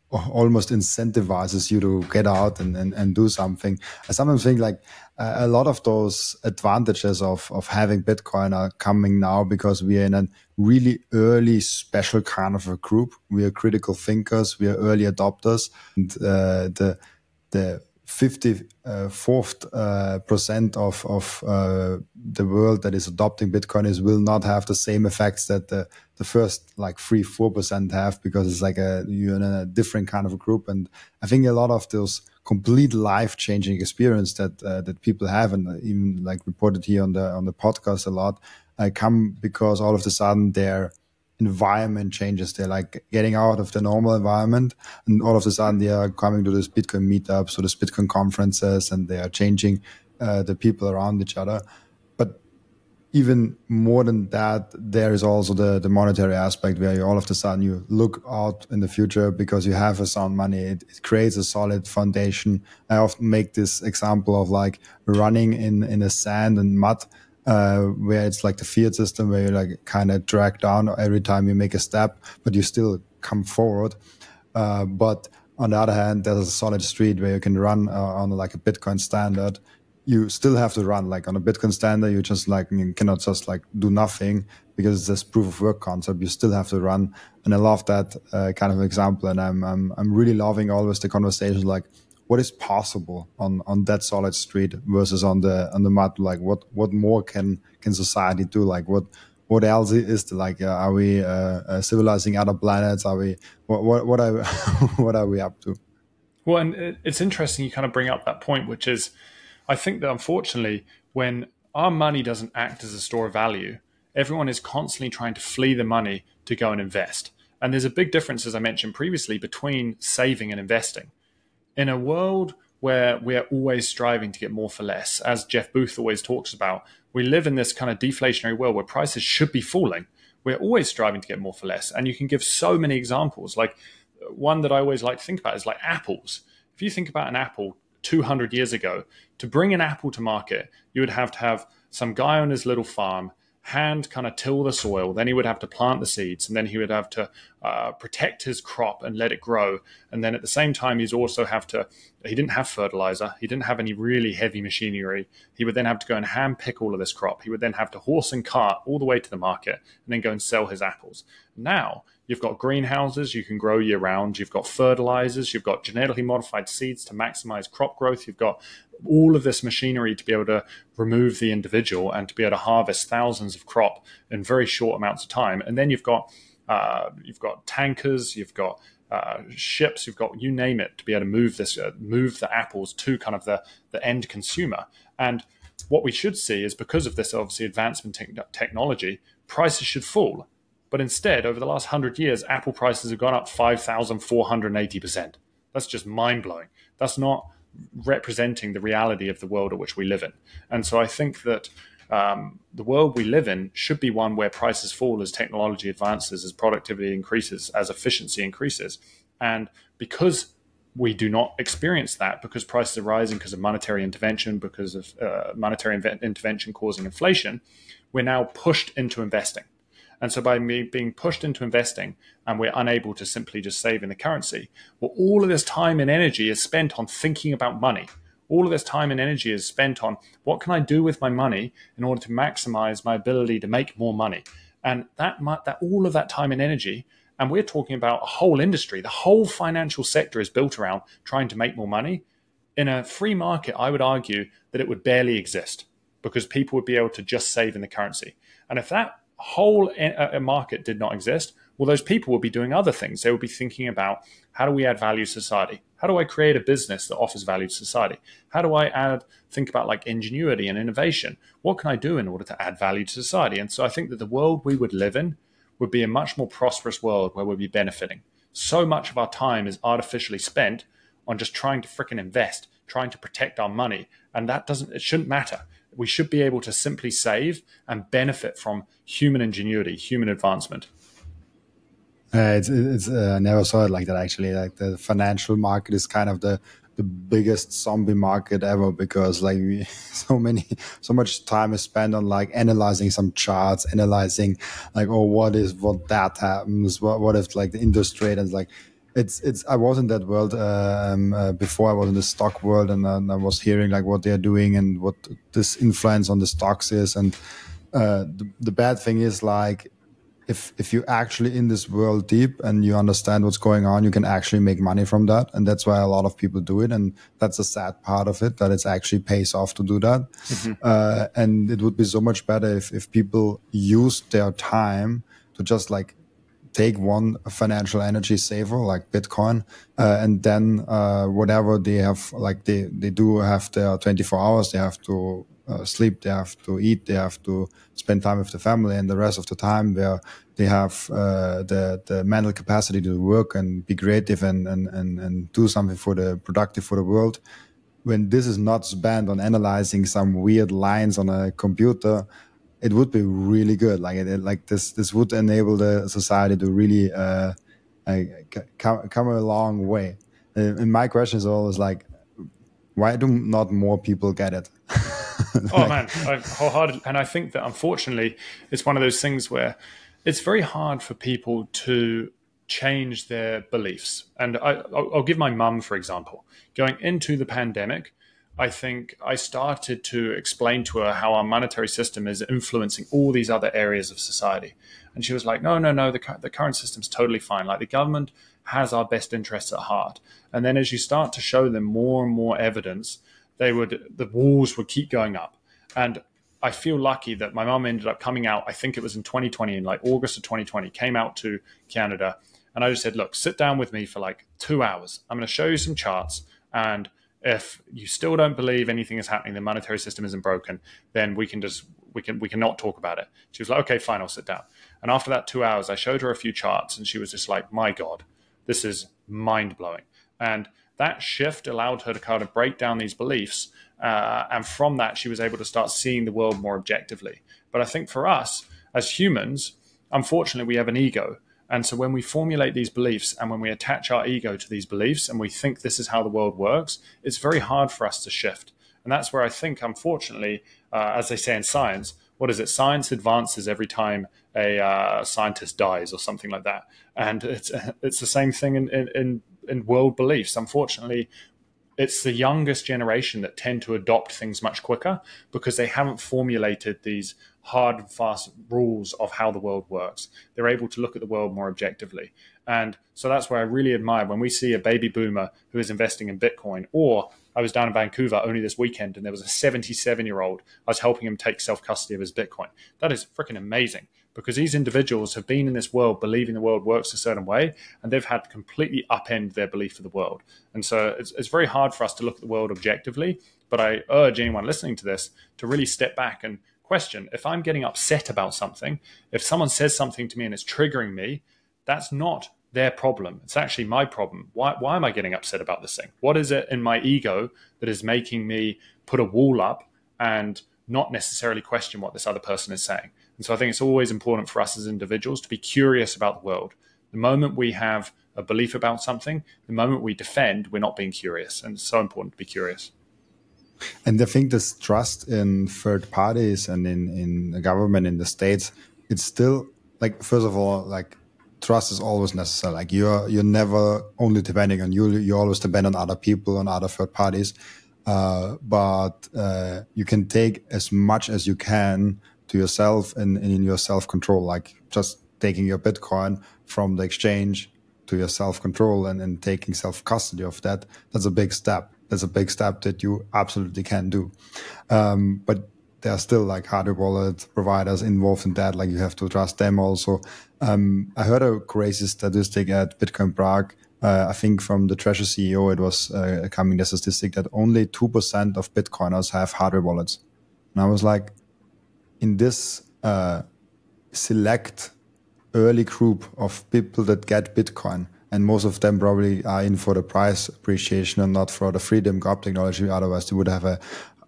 S2: almost incentivizes you to get out and, and, and do something. I sometimes think like uh, a lot of those advantages of, of having Bitcoin are coming now because we are in a really early special kind of a group. We are critical thinkers. We are early adopters. And uh, the, the 54th uh, percent of, of uh, the world that is adopting Bitcoin is will not have the same effects that the, the first like three, four percent have because it's like a, you're in a different kind of a group. And I think a lot of those complete life changing experience that, uh, that people have and even like reported here on the, on the podcast a lot, uh, come because all of a sudden they're, environment changes. They're like getting out of the normal environment, and all of a sudden they are coming to this Bitcoin meetups or this Bitcoin conferences, and they are changing uh, the people around each other. But even more than that, there is also the the monetary aspect where you all of a sudden you look out in the future because you have a sound money. It, it creates a solid foundation. I often make this example of like running in in the sand and mud uh, where it's like the fiat system where you like kind of drag down every time you make a step, but you still come forward. Uh, but on the other hand, there's a solid street where you can run uh, on like a Bitcoin standard. You still have to run like on a Bitcoin standard. You just like you cannot just like do nothing because it's this proof of work concept. You still have to run, and I love that uh, kind of example. And I'm I'm I'm really loving always the conversations like what is possible on on that solid street versus on the on the mud? Like what what more can can society do? Like what what else is the, like uh, are we uh, uh, civilizing other planets? Are we what what, what are [LAUGHS] what are we up to?
S1: Well and it's interesting you kind of bring up that point which is i think that unfortunately when our money doesn't act as a store of value everyone is constantly trying to flee the money to go and invest. And there's a big difference as i mentioned previously between saving and investing in a world where we are always striving to get more for less, as Jeff Booth always talks about, we live in this kind of deflationary world where prices should be falling. We're always striving to get more for less. And you can give so many examples. Like one that I always like to think about is like apples. If you think about an apple 200 years ago, to bring an apple to market, you would have to have some guy on his little farm hand kind of till the soil. Then he would have to plant the seeds, and then he would have to uh, protect his crop and let it grow. And then at the same time, he's also have to. He didn't have fertilizer. He didn't have any really heavy machinery. He would then have to go and hand pick all of this crop. He would then have to horse and cart all the way to the market, and then go and sell his apples. Now You've got greenhouses you can grow year round. You've got fertilizers. You've got genetically modified seeds to maximize crop growth. You've got all of this machinery to be able to remove the individual and to be able to harvest thousands of crop in very short amounts of time. And then you've got uh, you've got tankers. You've got uh, ships, you've got you name it to be able to move this, uh, move the apples to kind of the the end consumer. And what we should see is because of this obviously advancement in technology, prices should fall. But instead, over the last hundred years, Apple prices have gone up five thousand four hundred eighty percent. That's just mind blowing. That's not representing the reality of the world in which we live in. And so I think that um, the world we live in should be one where prices fall as technology advances, as productivity increases, as efficiency increases. And because we do not experience that because prices are rising because of monetary intervention, because of uh, monetary intervention causing inflation, we're now pushed into investing. And so by me being pushed into investing and we're unable to simply just save in the currency, well, all of this time and energy is spent on thinking about money all of this time and energy is spent on what can I do with my money in order to maximize my ability to make more money. And that that all of that time and energy, and we're talking about a whole industry, the whole financial sector is built around trying to make more money. In a free market, I would argue that it would barely exist because people would be able to just save in the currency. And if that whole uh, market did not exist, well, those people would be doing other things. They would be thinking about how do we add value to society? How do I create a business that offers value to society? How do I add, think about like ingenuity and innovation? What can I do in order to add value to society? And so I think that the world we would live in would be a much more prosperous world where we'd be benefiting. So much of our time is artificially spent on just trying to fricking invest, trying to protect our money. And that doesn't, it shouldn't matter. We should be able to simply save and benefit from human ingenuity, human advancement.
S2: Uh, it's it's uh, I never saw it like that actually. Like the financial market is kind of the the biggest zombie market ever because like we, [LAUGHS] so many so much time is spent on like analyzing some charts analyzing like oh what is what that happens what what if like the interest rate and like it's it's I was in that world um, uh, before I was in the stock world and, and, I was hearing like what they're doing and what this influence on the stocks is and uh, the, the bad thing is like if if you actually in this world deep and you understand what's going on, you can actually make money from that, and that's why a lot of people do it. And that's a sad part of it that it actually pays off to do that. Mm-hmm. Uh, and it would be so much better if if people used their time to just like take one financial energy saver like Bitcoin, uh, and then uh, whatever they have, like they they do have their 24 hours, they have to uh, sleep, they have to eat, they have to spend time with the family, and the rest of the time where they have uh, the the mental capacity to work and be creative and, and and and do something for the productive for the world. When this is not spent on analyzing some weird lines on a computer, it would be really good. Like it, like this this would enable the society to really uh, come come a long way. And my question is always like, why do not more people get it? [LAUGHS]
S1: oh man, I wholeheartedly, and I think that unfortunately, it's one of those things where it's very hard for people to change their beliefs. And I, will give my mum, for example. Going into the pandemic, I think I started to explain to her how our monetary system is influencing all these other areas of society. And she was like, no, no, no, the, the current system's totally fine. Like the government has our best interests at heart. And then as you start to show them more and more evidence they would the walls would keep going up. And I feel lucky that my mom ended up coming out. I think it was in 2020, in like August of 2020, came out to Canada, and I just said, "Look, sit down with me for like two hours. I'm going to show you some charts, and if you still don't believe anything is happening, the monetary system isn't broken, then we can just we can we cannot talk about it." She was like, "Okay, fine, I'll sit down." And after that two hours, I showed her a few charts, and she was just like, "My God, this is mind blowing." And that shift allowed her to kind of break down these beliefs. Uh, and from that, she was able to start seeing the world more objectively. But I think for us as humans, unfortunately, we have an ego. And so when we formulate these beliefs and when we attach our ego to these beliefs and we think this is how the world works, it's very hard for us to shift. And that's where I think, unfortunately, uh, as they say in science, what is it? Science advances every time a uh, scientist dies or something like that. And it's, [LAUGHS] it's the same thing in, in, in in world beliefs. Unfortunately, it's the youngest generation that tend to adopt things much quicker because they haven't formulated these hard and fast rules of how the world works. They're able to look at the world more objectively. And so that's where I really admire when we see a baby boomer who is investing in Bitcoin. Or I was down in Vancouver only this weekend and there was a 77 year old. I was helping him take self custody of his Bitcoin. That is freaking amazing because these individuals have been in this world believing the world works a certain way and they've had to completely upend their belief of the world. And so it's, it's very hard for us to look at the world objectively. But I urge anyone listening to this to really step back and question if I'm getting upset about something, if someone says something to me and it's triggering me, that's not their problem. It's actually my problem. Why, why am I getting upset about this thing? What is it in my ego that is making me put a wall up and not necessarily question what this other person is saying? And so I think it's always important for us as individuals to be curious about the world. The moment we have a belief about something, the moment we defend, we're not being curious. And it's so important to be curious.
S2: And I think this trust in third parties and in, in the government in the states, it's still like first of all, like trust is always necessary. Like you're you're never only depending on you. You always depend on other people, on other third parties. Uh, but uh, you can take as much as you can to yourself and, in your self control. Like just taking your Bitcoin from the exchange to your self control and, and taking self custody of that. That's a big step that's a big step that you absolutely can do. Um, but there are still like hardware wallet providers involved in that. Like you have to trust them also. Um, I heard a crazy statistic at Bitcoin Prague. Uh, I think from the Trezor CEO, it was uh, coming the statistic that only 2% of Bitcoiners have hardware wallets. And I was like, in this uh, select early group of people that get Bitcoin, and most of them probably are in for the price appreciation and not for the freedom GOP technology. Otherwise, they would have a,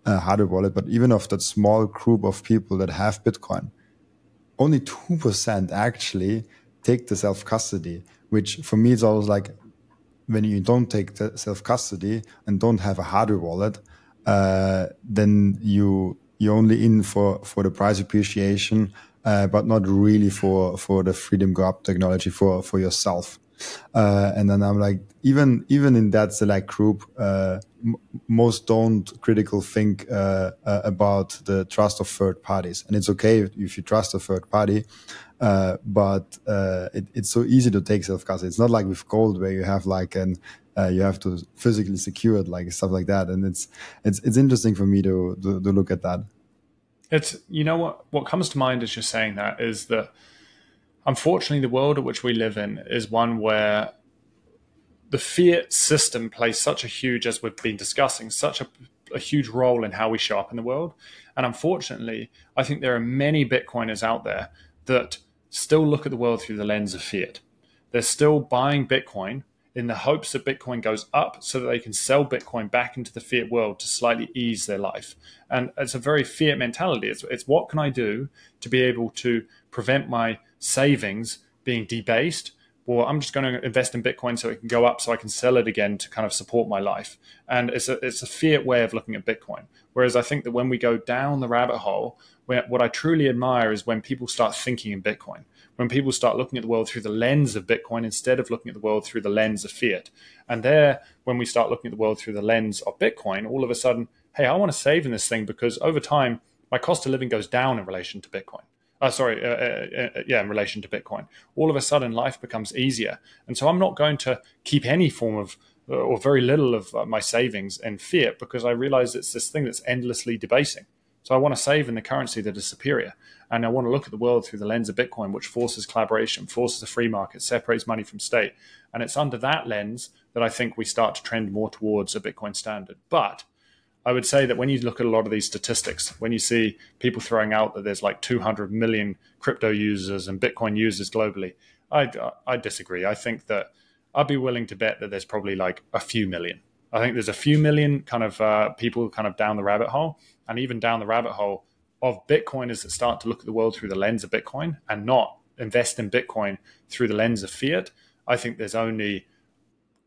S2: a hardware wallet. But even of that small group of people that have Bitcoin, only 2% actually take the self custody, which for me is always like when you don't take the self custody and don't have a hardware wallet, uh, then you you're only in for for the price appreciation, uh, but not really for for the freedom GOP technology for for yourself. Uh, and then I'm like, even even in that select group, uh, m- most don't critical think uh, uh about the trust of third parties, and it's okay if, if you trust a third party. Uh, but uh, it, it's so easy to take self custody. It's not like with gold where you have like an Uh, you have to physically secure it, like stuff like that. And it's it's it's interesting for me to to, to look at that.
S1: It's you know what what comes to mind as you're saying that is that unfortunately, the world at which we live in is one where the fiat system plays such a huge, as we've been discussing, such a, a, huge role in how we show up in the world. And unfortunately, I think there are many Bitcoiners out there that still look at the world through the lens of fiat. They're still buying Bitcoin in the hopes that Bitcoin goes up so that they can sell Bitcoin back into the fiat world to slightly ease their life. And it's a very fiat mentality. It's, it's what can I do to be able to prevent my savings being debased well, I'm just going to invest in Bitcoin so it can go up so I can sell it again to kind of support my life. And it's a, it's a fiat way of looking at Bitcoin. Whereas I think that when we go down the rabbit hole, what I truly admire is when people start thinking in Bitcoin, when people start looking at the world through the lens of Bitcoin instead of looking at the world through the lens of fiat. And there, when we start looking at the world through the lens of Bitcoin, all of a sudden, hey, I want to save in this thing because over time, my cost of living goes down in relation to Bitcoin uh, sorry, uh, uh, uh, yeah, in relation to Bitcoin, all of a sudden life becomes easier. And so I'm not going to keep any form of uh, or very little of uh, my savings in fiat because I realize it's this thing that's endlessly debasing. So I want to save in the currency that is superior. And I want to look at the world through the lens of Bitcoin, which forces collaboration, forces a free market, separates money from state. And it's under that lens that I think we start to trend more towards a Bitcoin standard. But I would say that when you look at a lot of these statistics, when you see people throwing out that there's like 200 million crypto users and Bitcoin users globally, I, I disagree. I think that I'd be willing to bet that there's probably like a few million. I think there's a few million kind of uh, people kind of down the rabbit hole, and even down the rabbit hole of Bitcoiners that start to look at the world through the lens of Bitcoin and not invest in Bitcoin through the lens of fiat. I think there's only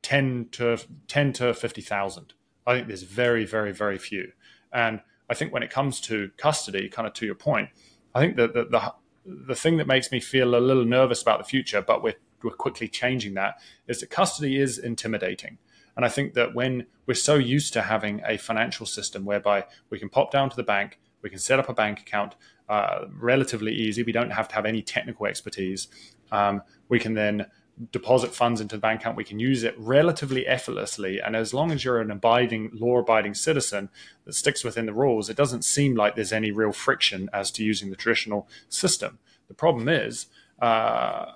S1: 10 to 10 to 50,000 I think there's very, very, very few. And I think when it comes to custody, kind of to your point, I think that the, the, the thing that makes me feel a little nervous about the future, but we're, we're quickly changing that, is that custody is intimidating. And I think that when we're so used to having a financial system whereby we can pop down to the bank, we can set up a bank account uh, relatively easy, we don't have to have any technical expertise. Um, we can then deposit funds into the bank account. We can use it relatively effortlessly. And as long as you're an abiding, law abiding citizen that sticks within the rules, it doesn't seem like there's any real friction as to using the traditional system. The problem is, uh,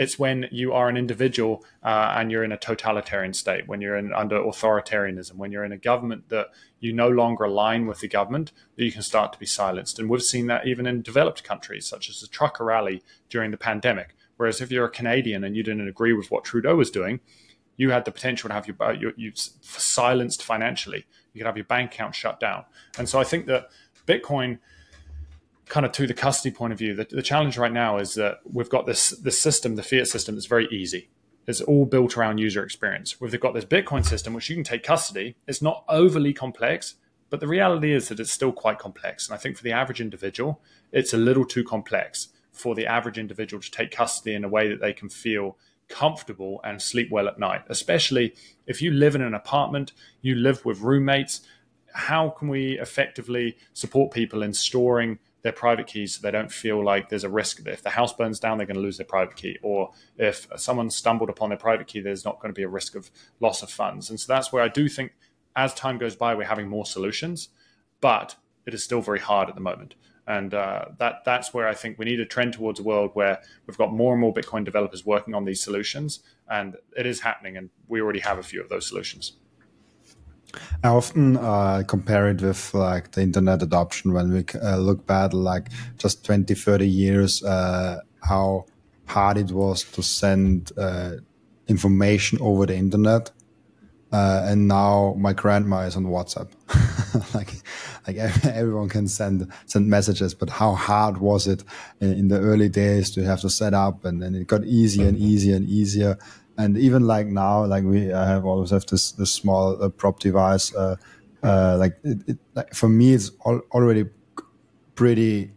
S1: it's when you are an individual uh, and you're in a totalitarian state, when you're in, under authoritarianism, when you're in a government that you no longer align with the government, that you can start to be silenced. And we've seen that even in developed countries, such as the trucker rally during the pandemic. Whereas if you're a Canadian and you didn't agree with what Trudeau was doing, you had the potential to have your, uh, you, you silenced financially. You could have your bank account shut down. And so I think that Bitcoin – kind of to the custody point of view, the, the challenge right now is that we've got this this system, the fiat system, that's very easy. It's all built around user experience. We've got this Bitcoin system, which you can take custody. It's not overly complex, but the reality is that it's still quite complex. And I think for the average individual, it's a little too complex for the average individual to take custody in a way that they can feel comfortable and sleep well at night, especially if you live in an apartment, you live with roommates. How can we effectively support people in storing their private keys so they don't feel like there's a risk that if the house burns down, they're going to lose their private key. Or if someone stumbled upon their private key, there's not going to be a risk of loss of funds. And so that's where I do think as time goes by, we're having more solutions, but it is still very hard at the moment. And uh, that that's where I think we need a trend towards a world where we've got more and more Bitcoin developers working on these solutions, and it is happening. And we already have a few of those solutions.
S2: I often uh, compare it with like the internet adoption when we uh, look back like just 20, 30 years, uh, how hard it was to send uh, information over the internet. Uh, and now my grandma is on WhatsApp. [LAUGHS] like, like [LAUGHS] everyone can send send messages, but how hard was it in, in the early days to have to set up, and then it got easier and easier and easier and even like now, like we I have always have this this small uh, prop device. Uh, uh, like, it, it, like for me, it's al- already pretty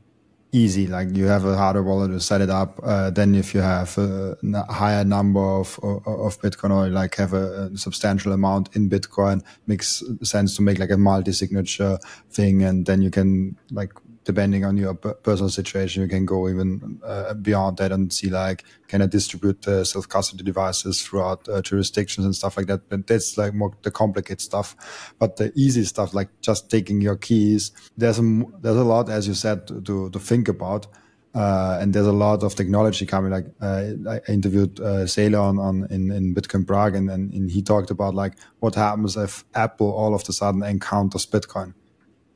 S2: easy. Like you have a hardware wallet to set it up. Uh, then if you have a, a higher number of, of, of Bitcoin or like have a, a, substantial amount in Bitcoin, makes sense to make like a multi-signature thing, and then you can like depending on your personal situation, you can go even uh, beyond that and see like, can I distribute uh, self custody devices throughout uh, jurisdictions and stuff like that? But that's like more the complicated stuff. But the easy stuff, like just taking your keys, there's a, there's a lot, as you said, to, to think about. Uh, and there's a lot of technology coming. Like uh, I interviewed uh, Saylor on, on in, in Bitcoin Prague, and, and, and, he talked about like what happens if Apple all of a sudden encounters Bitcoin,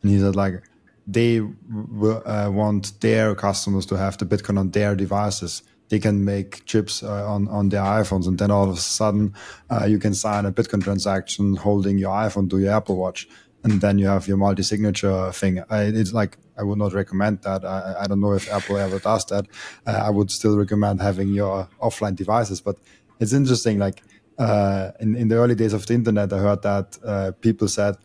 S2: and he said like they uh, want their customers to have the Bitcoin on their devices. They can make chips uh, on, on their iPhones, and then all of a sudden, uh, you can sign a Bitcoin transaction holding your iPhone to your Apple Watch, and then you have your multi-signature thing. I, it's like I would not recommend that. I, I don't know if Apple ever does that. Uh, I would still recommend having your offline devices, but it's interesting. Like uh, in in the early days of the internet, I heard that uh, people said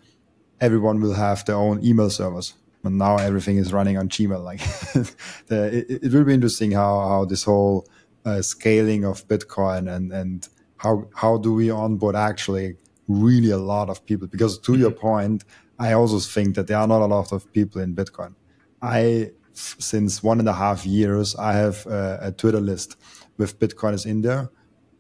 S2: everyone will have their own email servers and now everything is running on Gmail. Like, [LAUGHS] the, it, it, will be interesting how how this whole uh, scaling of Bitcoin and and how how do we onboard actually really a lot of people? Because to your mm-hmm. point, I also think that there are not a lot of people in Bitcoin. I since one and a half years, I have a, a Twitter list with Bitcoiners in there.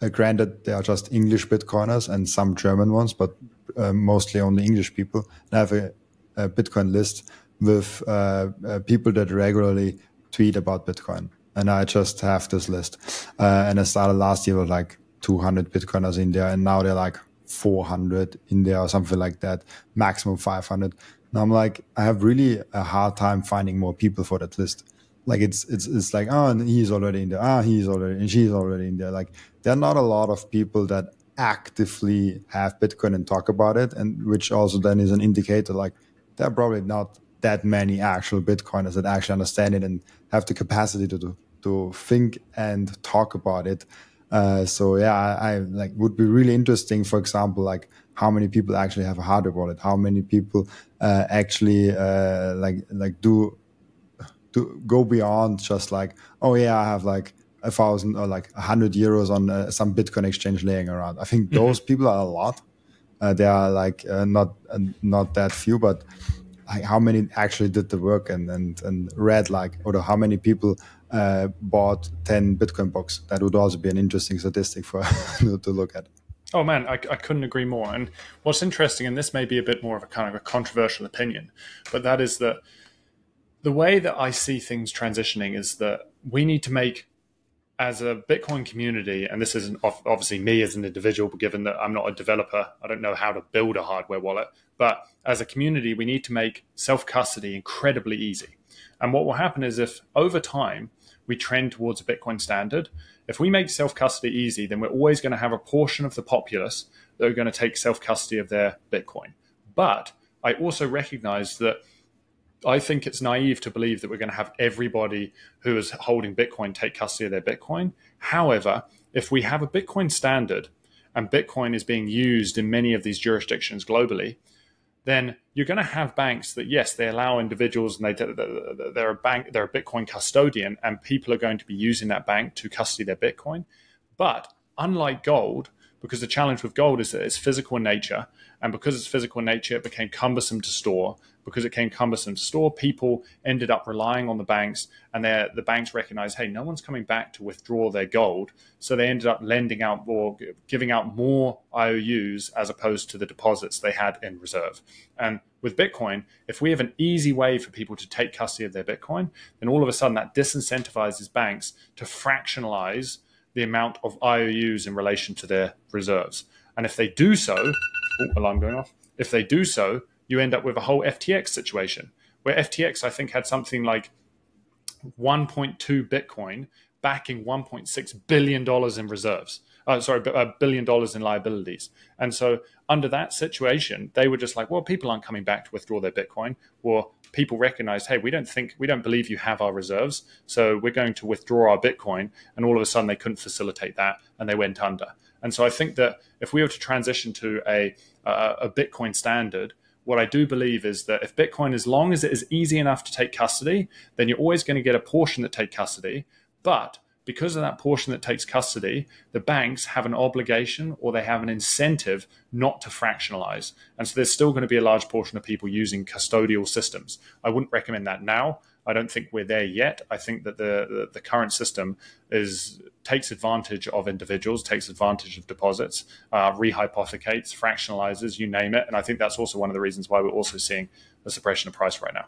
S2: Uh, granted, they are just English Bitcoiners and some German ones, but uh, mostly only English people. And I have a, a Bitcoin list with uh, uh, people that regularly tweet about Bitcoin. And I just have this list. Uh, and I started last year with like 200 Bitcoiners in there, and now they're like 400 in there or something like that, maximum 500. And I'm like, I have really a hard time finding more people for that list. Like it's it's it's like oh and he's already in there ah he's already and she's already in there. Like there are not a lot of people that actively have Bitcoin and talk about it, and which also then is an indicator like they're probably not that many actual Bitcoiners that actually understand it and have the capacity to do, to think and talk about it. Uh, so yeah, I, I, like would be really interesting. For example, like how many people actually have a hardware wallet? How many people uh, actually uh, like like do to go beyond just like oh yeah, I have like a thousand or like a hundred euros on uh, some Bitcoin exchange laying around. I think mm-hmm. those people are a lot. uh, there are like uh, not not that few, but like how many actually did the work and and, and read like or how many people uh, bought 10 Bitcoin books? That would also be an interesting statistic for [LAUGHS] to look at.
S1: Oh man, I, I, couldn't agree more. And what's interesting, and this may be a bit more of a kind of a controversial opinion, but that is that the way that I see things transitioning is that we need to make, as a Bitcoin community, and this isn't obviously me as an individual, given that I'm not a developer, I don't know how to build a hardware wallet, but as a community, we need to make self custody incredibly easy. And what will happen is if over time we trend towards a Bitcoin standard, if we make self custody easy, then we're always going to have a portion of the populace that are going to take self custody of their Bitcoin. But I also recognize that I think it's naive to believe that we're going to have everybody who is holding Bitcoin take custody of their Bitcoin. However, if we have a Bitcoin standard and Bitcoin is being used in many of these jurisdictions globally, then you're going to have banks that yes they allow individuals and they they're a bank they're a bitcoin custodian and people are going to be using that bank to custody their bitcoin. But unlike gold because the challenge with gold is that it's physical in nature and because it's physical in nature it became cumbersome to store because it became cumbersome to store, people ended up relying on the banks, and the banks recognized, hey, no one's coming back to withdraw their gold, so they ended up lending out or giving out more IOUs as opposed to the deposits they had in reserve. And with Bitcoin, if we have an easy way for people to take custody of their Bitcoin, then all of a sudden that disincentivizes banks to fractionalize the amount of IOUs in relation to their reserves. And if they do so, oh, alarm going off. If they do so, you end up with a whole FTX situation where FTX, I think, had something like 1.2 Bitcoin backing 1.6 billion dollars in reserves. Uh, sorry, a billion dollars in liabilities. And so, under that situation, they were just like, well, people aren't coming back to withdraw their Bitcoin. Well, people recognized, hey, we don't think, we don't believe you have our reserves. So, we're going to withdraw our Bitcoin. And all of a sudden, they couldn't facilitate that and they went under. And so, I think that if we were to transition to a, a Bitcoin standard, what I do believe is that if Bitcoin, as long as it is easy enough to take custody, then you're always going to get a portion that take custody. But because of that portion that takes custody, the banks have an obligation or they have an incentive not to fractionalize. And so there's still going to be a large portion of people using custodial systems. I wouldn't recommend that now. I don't think we're there yet. I think that the, the, current system is takes advantage of individuals, takes advantage of deposits, uh, rehypothecates, fractionalizes, you name it. And I think that's also one of the reasons why we're also seeing the suppression of price right now.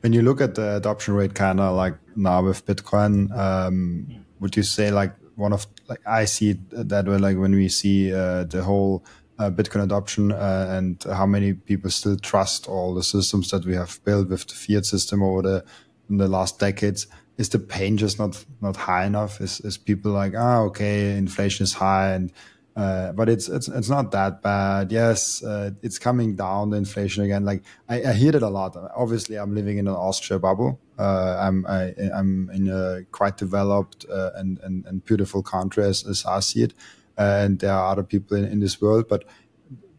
S2: When you look at the adoption rate, kind of like now with Bitcoin, um, would you say like one of like I see that way, like when we see uh, the whole uh, Bitcoin adoption uh, and how many people still trust all the systems that we have built with the fiat system over the in the last decades is the pain just not not high enough? Is is people like, ah, okay, inflation is high, and uh, but it's it's it's not that bad. Yes, uh, it's coming down the inflation again. Like I, I, hear that a lot. Obviously, I'm living in an Austria bubble. Uh, I'm I, am i am in a quite developed uh, and, and and beautiful country as, as I see it, and there are other people in, in this world. But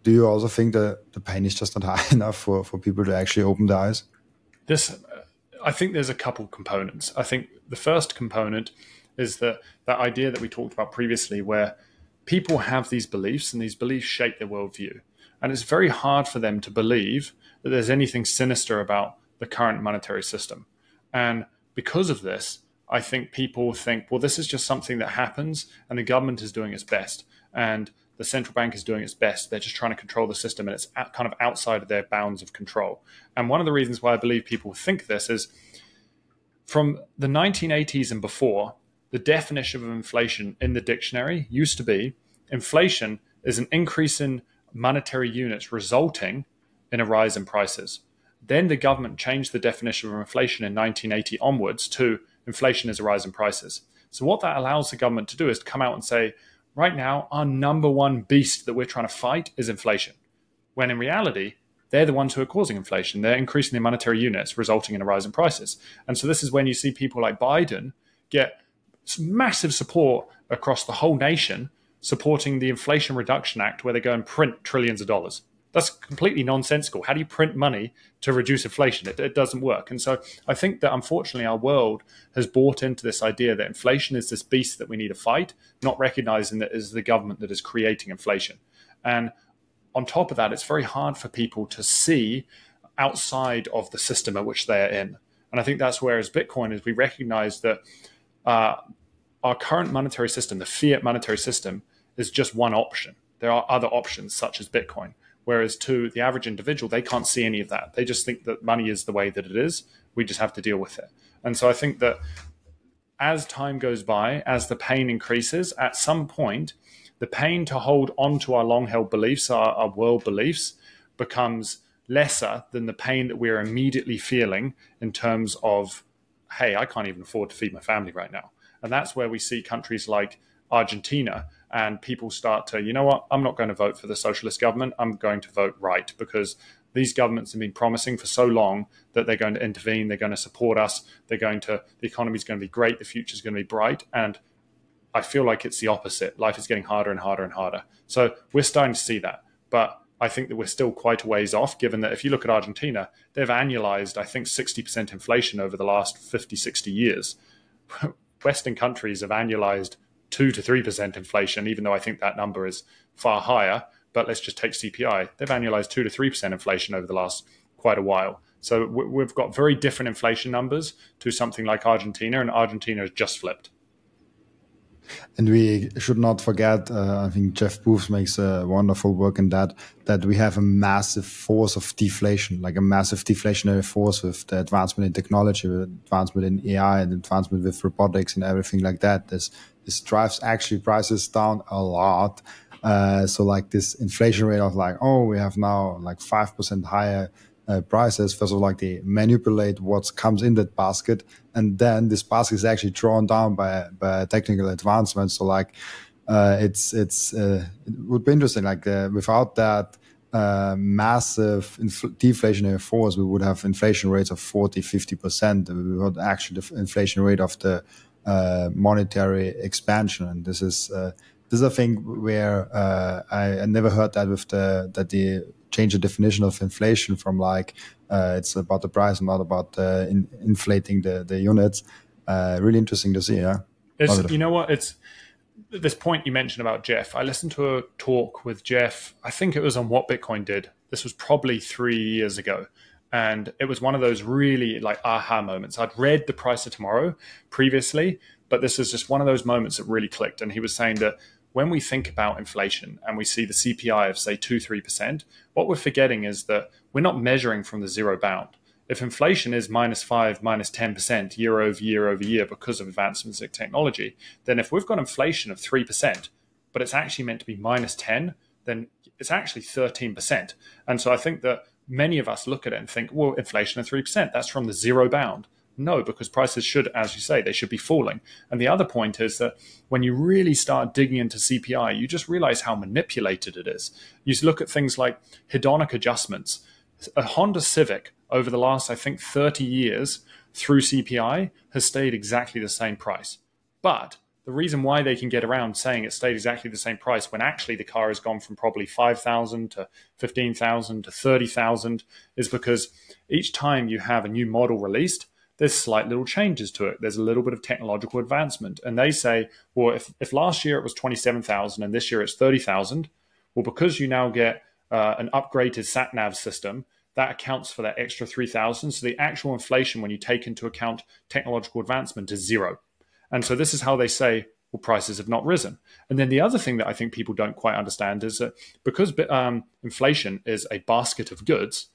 S2: do you also think that the pain is just not [LAUGHS] high enough for for people to actually open their eyes?
S1: This I think there's a couple components. I think the first component is that that idea that we talked about previously, where people have these beliefs and these beliefs shape their worldview. And it's very hard for them to believe that there's anything sinister about the current monetary system. And because of this, I think people think, well, this is just something that happens and the government is doing its best. And the central bank is doing its best. They're just trying to control the system, and it's kind of outside of their bounds of control. And one of the reasons why I believe people think this is from the 1980s and before, the definition of inflation in the dictionary used to be inflation is an increase in monetary units resulting in a rise in prices. Then the government changed the definition of inflation in 1980 onwards to inflation is a rise in prices. So, what that allows the government to do is to come out and say, right now, our number one beast that we're trying to fight is inflation. When in reality, they're the ones who are causing inflation. They're increasing the monetary units, resulting in a rise in prices. And so this is when you see people like Biden get massive support across the whole nation supporting the Inflation Reduction Act, where they go and print trillions of dollars. That's completely nonsensical. How do you print money to reduce inflation? It, it, doesn't work. And so I think that unfortunately our world has bought into this idea that inflation is this beast that we need to fight, not recognizing that it is the government that is creating inflation. And on top of that, it's very hard for people to see outside of the system at which they are in. And I think that's where, as Bitcoin, is we recognize that uh, our current monetary system, the fiat monetary system, is just one option. There are other options, such as Bitcoin. Whereas to the average individual, they can't see any of that. They just think that money is the way that it is. We just have to deal with it. And so I think that as time goes by, as the pain increases, at some point, the pain to hold on to our long held beliefs, our, our world beliefs, becomes lesser than the pain that we're immediately feeling in terms of, hey, I can't even afford to feed my family right now. And that's where we see countries like Argentina and people start to, you know what, I'm not going to vote for the socialist government. I'm going to vote right because these governments have been promising for so long that they're going to intervene, they're going to support us, they're going to, the economy is going to be great, the future is going to be bright. And I feel like it's the opposite. Life is getting harder and harder and harder. So we're starting to see that. But I think that we're still quite a ways off, given that if you look at Argentina, they've annualized, I think, 60% inflation over the last 50, 60 years. [LAUGHS] Western countries have annualized 2 to 3% inflation, even though I think that number is far higher. But let's just take CPI. They've annualized 2 to 3% inflation over the last quite a while. So we've got very different inflation numbers to something like Argentina, and Argentina has just flipped.
S2: And we should not forget, uh, I think Jeff Booth makes a wonderful work in that, that we have a massive force of deflation, like a massive deflationary force with the advancement in technology, with advancement in AI and advancement with robotics and everything like that. This, this drives actually prices down a lot. Uh, so like this inflation rate of like, oh, we have now like 5% higher uh, prices. First of all, like they manipulate what comes in that basket, and then this basket is actually drawn down by by technical advancements. So like, uh, it's it's uh, it would be interesting. Like uh, without that. Uh, massive deflationary force, we would have inflation rates of 40, 50%. We would actually the inflation rate of the uh, monetary expansion. And this is, this is a thing where I, I, never heard that with the that the change the definition of inflation from like uh, it's about the price, not about uh, in, inflating the the units. Uh, really interesting to see. Yeah,
S1: it's, you know what? It's this point you mentioned about Jeff. I listened to a talk with Jeff. I think it was on what Bitcoin did. This was probably three years ago. And it was one of those really like aha moments. I'd read The Price of Tomorrow previously, but this is just one of those moments that really clicked. And he was saying that when we think about inflation and we see the CPI of, say, 2 3%, what we're forgetting is that we're not measuring from the zero bound. If inflation is minus 5, minus 10% year over year over year because of advancements in technology, then if we've got inflation of 3%, but it's actually meant to be minus 10, then it's actually 13%. And so I think that many of us look at it and think, well, inflation of 3%, that's from the zero bound. No, because prices should, as you say, they should be falling. And the other point is that when you really start digging into CPI, you just realize how manipulated it is. You look at things like hedonic adjustments. A Honda Civic over the last, I think, 30 years through CPI has stayed exactly the same price. But the reason why they can get around saying it stayed exactly the same price when actually the car has gone from probably 5,000 to 15,000 to 30,000 is because each time you have a new model released, there's slight little changes to it. There's a little bit of technological advancement. And they say, well, if, if last year it was 27,000 and this year it's 30,000, well, because you now get uh, an upgraded sat nav system, that accounts for that extra 3,000. So the actual inflation, when you take into account technological advancement, is zero. And so this is how they say, well, prices have not risen. And then the other thing that I think people don't quite understand is that because um, inflation is a basket of goods,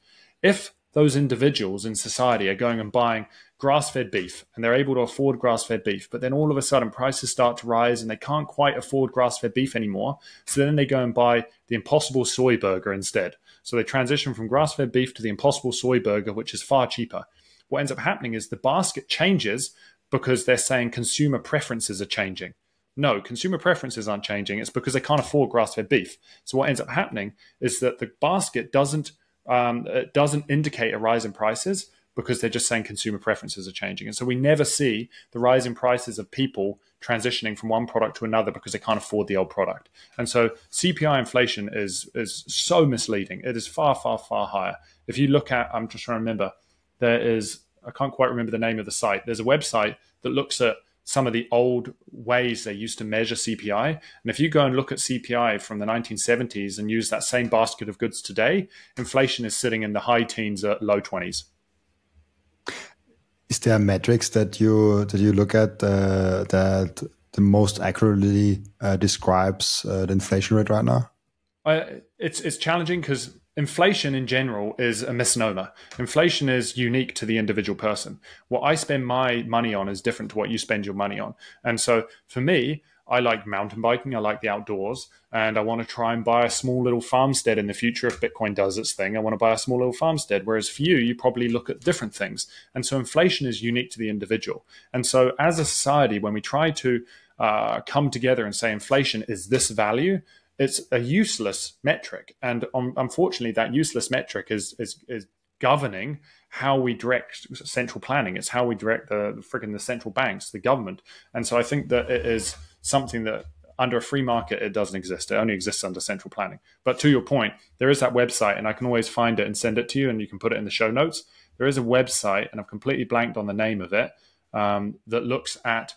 S1: if those individuals in society are going and buying grass fed beef and they're able to afford grass fed beef. But then all of a sudden prices start to rise and they can't quite afford grass fed beef anymore. So then they go and buy the impossible soy burger instead. So they transition from grass fed beef to the impossible soy burger, which is far cheaper. What ends up happening is the basket changes because they're saying consumer preferences are changing. No, consumer preferences aren't changing. It's because they can't afford grass fed beef. So what ends up happening is that the basket doesn't um, it doesn't indicate a rise in prices because they're just saying consumer preferences are changing. And so we never see the rise in prices of people transitioning from one product to another because they can't afford the old product. And so CPI inflation is is so misleading. It is far, far, far higher. If you look at, I'm just trying to remember, there is I can't quite remember the name of the site. There's a website that looks at some of the old ways they used to measure CPI. And if you go and look at CPI from the 1970s and use that same basket of goods today, inflation is sitting in the high teens or low 20s.
S2: Is there metrics that you that you look at uh, that the most accurately uh, describes uh, the inflation rate right now?
S1: it's it's challenging because inflation in general is a misnomer. Inflation is unique to the individual person. What I spend my money on is different to what you spend your money on. And so for me, I like mountain biking, I like the outdoors, and I want to try and buy a small little farmstead in the future if Bitcoin does its thing. I want to buy a small little farmstead. Whereas for you, you probably look at different things. And so inflation is unique to the individual. And so as a society, when we try to uh, come together and say inflation is this value, it's a useless metric, and um, unfortunately, that useless metric is is is governing how we direct central planning. It's how we direct the, the freaking the central banks, the government, and so I think that it is something that under a free market it doesn't exist. It only exists under central planning. But to your point, there is that website, and I can always find it and send it to you, and you can put it in the show notes. There is a website, and I've completely blanked on the name of it, um, that looks at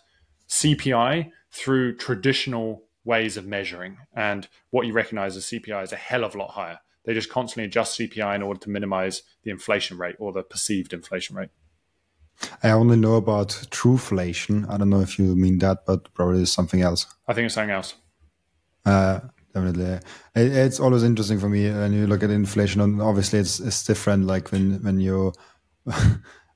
S1: CPI through traditional ways of measuring. And what you recognize as CPI is a hell of a lot higher. They just constantly adjust CPI in order to minimize the inflation rate or the perceived inflation rate.
S2: I only know about Truflation. I don't know if you mean that, but probably it's something else.
S1: I think it's something else.
S2: Uh, definitely. It, it's always interesting for me when you look at inflation. And obviously, it's it's different. Like when when you [LAUGHS]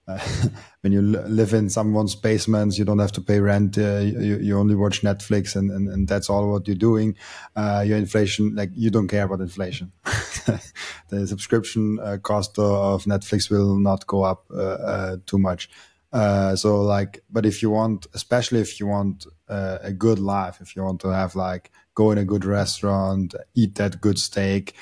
S2: [LAUGHS] when you live in someone's basement, you don't have to pay rent. Uh, you, you only watch Netflix, and, and, and that's all what you're doing. Uh, your inflation, like you don't care about inflation. [LAUGHS] the subscription uh, cost of Netflix will not go up uh, uh, too much. so like, but if you want, especially if you want a good life, if you want to have like go in a good restaurant, eat that good steak,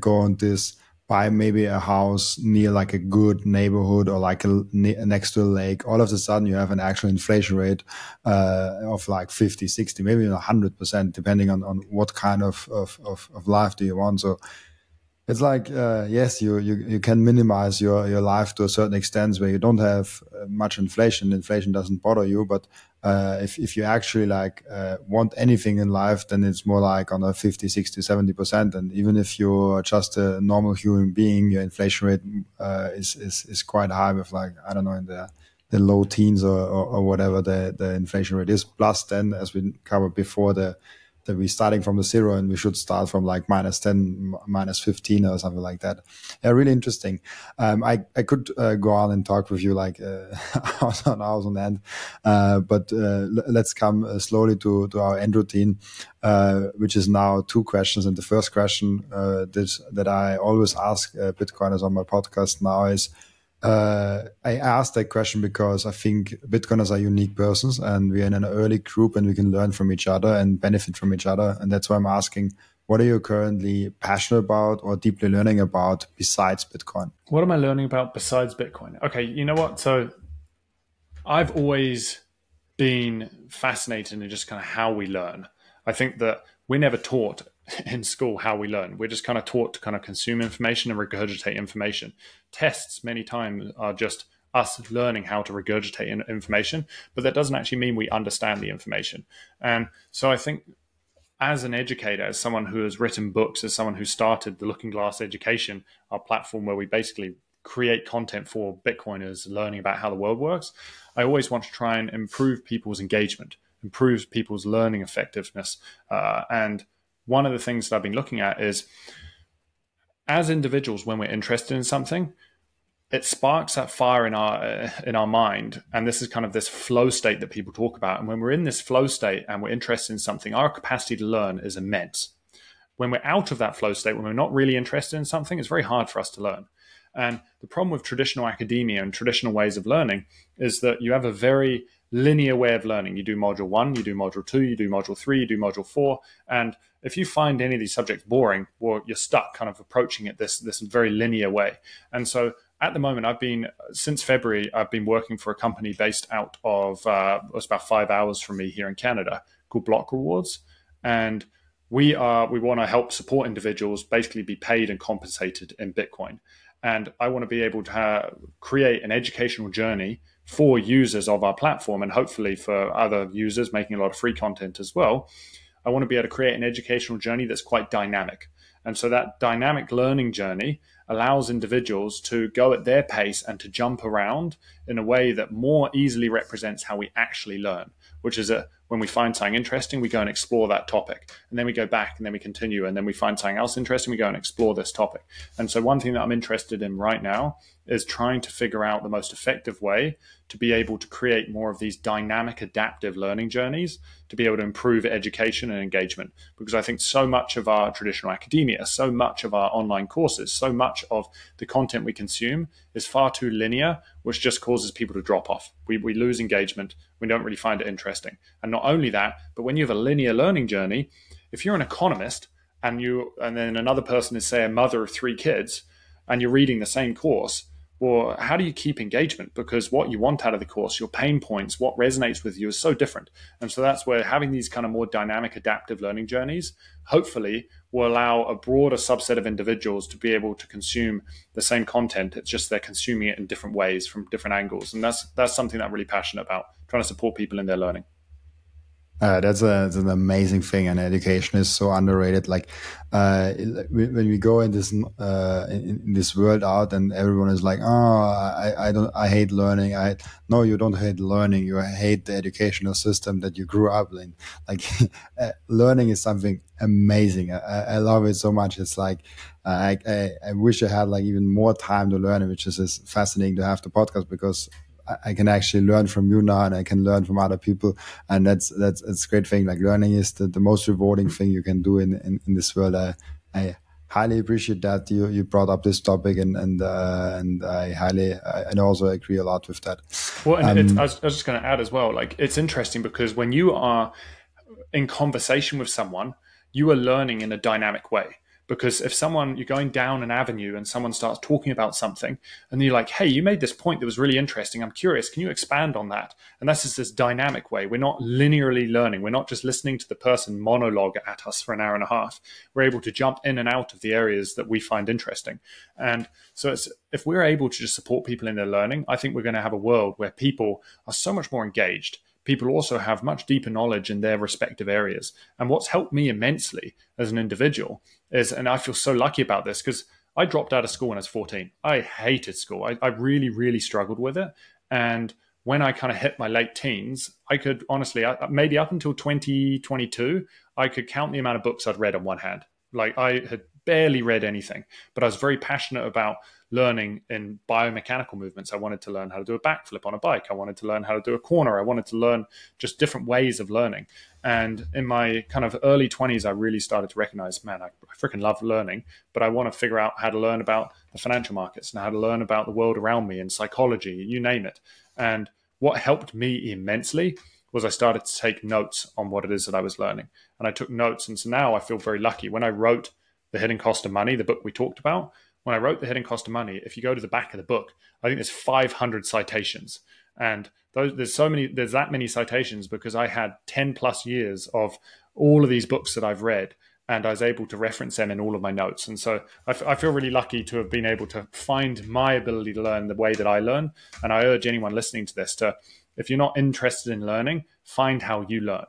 S2: go on this buy maybe a house near like a good neighborhood or like a, next to a lake, all of a sudden you have an actual inflation rate uh, of like 50, 60, maybe even 100%, depending on, on what kind of, of, of, of life do you want. So it's like uh, yes you, you you can minimize your your life to a certain extent where you don't have uh, much inflation inflation doesn't bother you but uh, if, if you actually like uh, want anything in life then it's more like on a 50 60 70 percent. And even if you're just a normal human being your inflation rate uh, is, is is quite high with like i don't know in the the low teens or, or, or whatever the, the inflation rate is. Plus then as we covered before the that we're starting from the zero and we should start from like minus 10, minus 15 or something like that. Yeah, really interesting. Um, I, I could uh, go on and talk with you like uh, [LAUGHS] hours on hours on end, uh, but uh, let's come uh, slowly to, to our end routine, uh, which is now two questions. And the first question that, that I always ask Bitcoiners on my podcast now is, uh, I asked that question because I think Bitcoiners are unique persons and we're in an early group and we can learn from each other and benefit from each other. And that's why I'm asking, what are you currently passionate about or deeply learning about besides Bitcoin?
S1: What am I learning about besides Bitcoin? Okay, you know what? So I've always been fascinated in just kind of how we learn. I think that we're never taught [LAUGHS] in school how we learn. We're just kind of taught to kind of consume information and regurgitate information. Tests many times are just us learning how to regurgitate information, but that doesn't actually mean we understand the information. And so I think as an educator, as someone who has written books, as someone who started the Looking Glass Education, our platform where we basically create content for Bitcoiners learning about how the world works, I always want to try and improve people's engagement, improve people's learning effectiveness, uh, and one of the things that I've been looking at is as individuals, when we're interested in something, it sparks that fire in our in our mind, and this is kind of this flow state that people talk about. And when we're in this flow state and we're interested in something, our capacity to learn is immense. When we're out of that flow state, when we're not really interested in something, it's very hard for us to learn. And the problem with traditional academia and traditional ways of learning is that you have a very linear way of learning. You do module one, you do module two, you do module three, you do module four, and if you find any of these subjects boring, well, you're stuck kind of approaching it this this very linear way. And so at the moment, I've been since February. I've been working for a company based out of uh, it's about five hours from me here in Canada called Block Rewards, and we are we want to help support individuals basically be paid and compensated in Bitcoin. And I want to be able to ha- create an educational journey for users of our platform and hopefully for other users making a lot of free content as well. I want to be able to create an educational journey that's quite dynamic. And so that dynamic learning journey allows individuals to go at their pace and to jump around in a way that more easily represents how we actually learn, which is that when we find something interesting, we go and explore that topic. And then we go back and then we continue. And then we find something else interesting, we go and explore this topic. And so, one thing that I'm interested in right now is trying to figure out the most effective way to be able to create more of these dynamic, adaptive learning journeys to be able to improve education and engagement. Because I think so much of our traditional academia, so much of our online courses, so much of the content we consume is far too linear, which just causes people to drop off. We, we lose engagement. We don't really find it interesting. And not only that, but when you have a linear learning journey, if you're an economist and you and then another person is say a mother of three kids and you're reading the same course, well, how do you keep engagement? Because what you want out of the course, your pain points, what resonates with you is so different. And so that's where having these kind of more dynamic, adaptive learning journeys hopefully will allow a broader subset of individuals to be able to consume the same content. It's just they're consuming it in different ways from different angles. And that's that's something that I'm really passionate about, trying to support people in their learning.
S2: Uh, that's, a, that's an amazing thing, and education is so underrated. Like uh, when we go in this uh, in, this world out, and everyone is like, "Oh, I, I don't, I hate learning." I no, you don't hate learning. You hate the educational system that you grew up in. Like [LAUGHS] uh, learning is something amazing. I, I, love it so much. It's like I, I, I wish I had like even more time to learn, which is fascinating to have the podcast because I can actually learn from you now and I can learn from other people. And that's, that's, that's a great thing. Like learning is the, the most rewarding thing you can do in, in, in this world. I, I highly appreciate that you, you brought up this topic and, and, uh, and I highly, I, and also agree a lot with that.
S1: Well, and um, I, was, I was just going to add as well, like it's interesting because when you are in conversation with someone, you are learning in a dynamic way because if someone you're going down an avenue and someone starts talking about something and you're like hey you made this point that was really interesting. I'm curious. Can you expand on that? And that's just this dynamic way. We're not linearly learning. We're not just listening to the person monologue at us for an hour and a half. We're able to jump in and out of the areas that we find interesting. And so it's if we're able to just support people in their learning i think we're going to have a world where people are so much more engaged people also have much deeper knowledge in their respective areas. And what's helped me immensely as an individual is, and I feel so lucky about this because I dropped out of school when I was 14. I hated school. I, I really, really struggled with it. And when I kind of hit my late teens, I could honestly, maybe up until 2022, I could count the amount of books I'd read on one hand. Like I had barely read anything, but I was very passionate about learning in biomechanical movements. I wanted to learn how to do a backflip on a bike. I wanted to learn how to do a corner. I wanted to learn just different ways of learning. And in my kind of early 20s, I really started to recognize, man, I, I freaking love learning, but I want to figure out how to learn about the financial markets and how to learn about the world around me and psychology, you name it. And what helped me immensely was I started to take notes on what it is that I was learning. And I took notes. And so now I feel very lucky. When I wrote The Hidden Cost of Money, the book we talked about, when I wrote The Hidden Cost of Money, if you go to the back of the book, I think there's 500 citations. And those, there's so many, there's that many citations because I had 10 plus years of all of these books that I've read and I was able to reference them in all of my notes. And so I, feel really lucky to have been able to find my ability to learn the way that I learn. And I urge anyone listening to this to, if you're not interested in learning, find how you learn.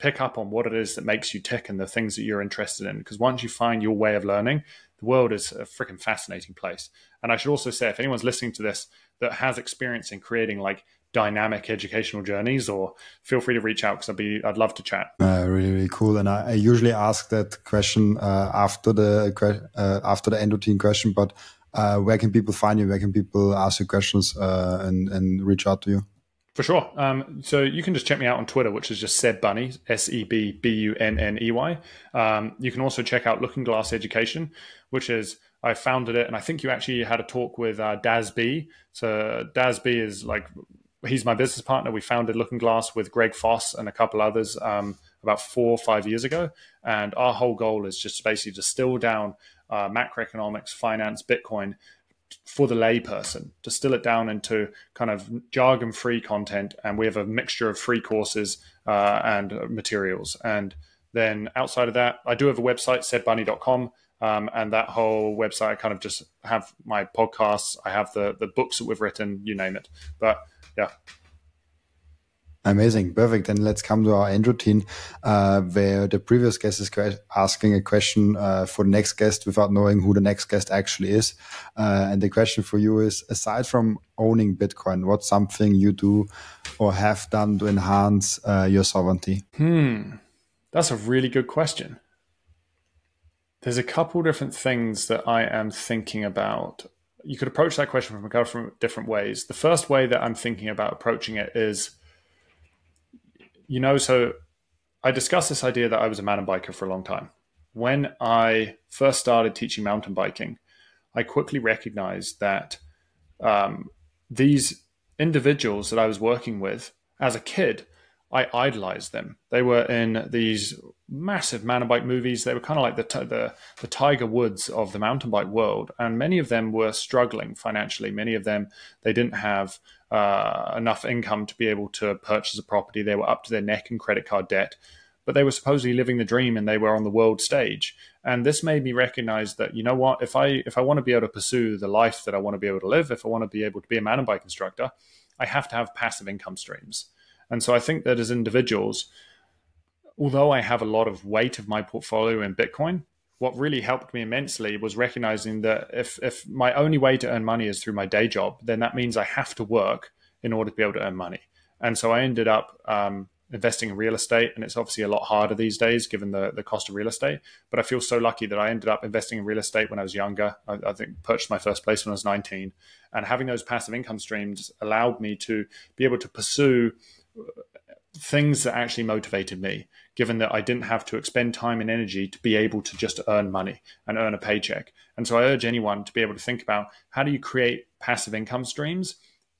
S1: Pick up on what it is that makes you tick and the things that you're interested in. Because once you find your way of learning, the world is a freaking fascinating place. And I should also say, if anyone's listening to this that has experience in creating like dynamic educational journeys, or feel free to reach out because I'd be I'd love to chat.
S2: Uh, really, really cool. And I, I usually ask that question uh, after the uh, after the question, but uh, where can people find you? Where can people ask you questions uh, and and reach out to you?
S1: For sure. Um, so you can just check me out on Twitter, which is just Seb Bunney, S E B B U N N E Y. Um, you can also check out Looking Glass Education, which is I founded it, and I think you actually had a talk with uh, Daz B. So Daz B is like he's my business partner. We founded Looking Glass with Greg Foss and a couple others um, about four or five years ago, and our whole goal is just basically to distill down uh, macroeconomics, finance, Bitcoin for the layperson, distill it down into kind of jargon free content. And we have a mixture of free courses uh, and materials. And then outside of that, I do have a website, sebbunney.com. Um, and that whole website, I kind of just have my podcasts, I have the the books that we've written, you name it. But yeah,
S2: Amazing, perfect. Then let's come to our end routine, uh, where the previous guest is asking a question uh, for the next guest without knowing who the next guest actually is. Uh, and the question for you is: aside from owning Bitcoin, what's something you do or have done to enhance uh, your sovereignty?
S1: Hmm, that's a really good question. There's a couple different things that I am thinking about. You could approach that question from a couple of different ways. The first way that I'm thinking about approaching it is you know, so I discussed this idea that I was a mountain biker for a long time. When I first started teaching mountain biking, I quickly recognized that um, these individuals that I was working with as a kid, I idolized them. They were in these massive mountain bike movies. They were kind of like the, the, the Tiger Woods of the mountain bike world, and many of them were struggling financially. Many of them they didn't have uh, enough income to be able to purchase a property. They were up to their neck in credit card debt, but they were supposedly living the dream and they were on the world stage. And this made me recognize that you know what, if I if I want to be able to pursue the life that I want to be able to live, if I want to be able to be a mountain bike instructor, I have to have passive income streams. And so I think that as individuals, although I have a lot of weight of my portfolio in Bitcoin, what really helped me immensely was recognizing that if if my only way to earn money is through my day job, then that means I have to work in order to be able to earn money. And so I ended up um, investing in real estate, and it's obviously a lot harder these days given the the cost of real estate. But I feel so lucky that I ended up investing in real estate when I was younger. I, I think purchased my first place when I was 19, and having those passive income streams allowed me to be able to pursue things that actually motivated me, given that I didn't have to expend time and energy to be able to just earn money and earn a paycheck. And so I urge anyone to be able to think about how do you create passive income streams?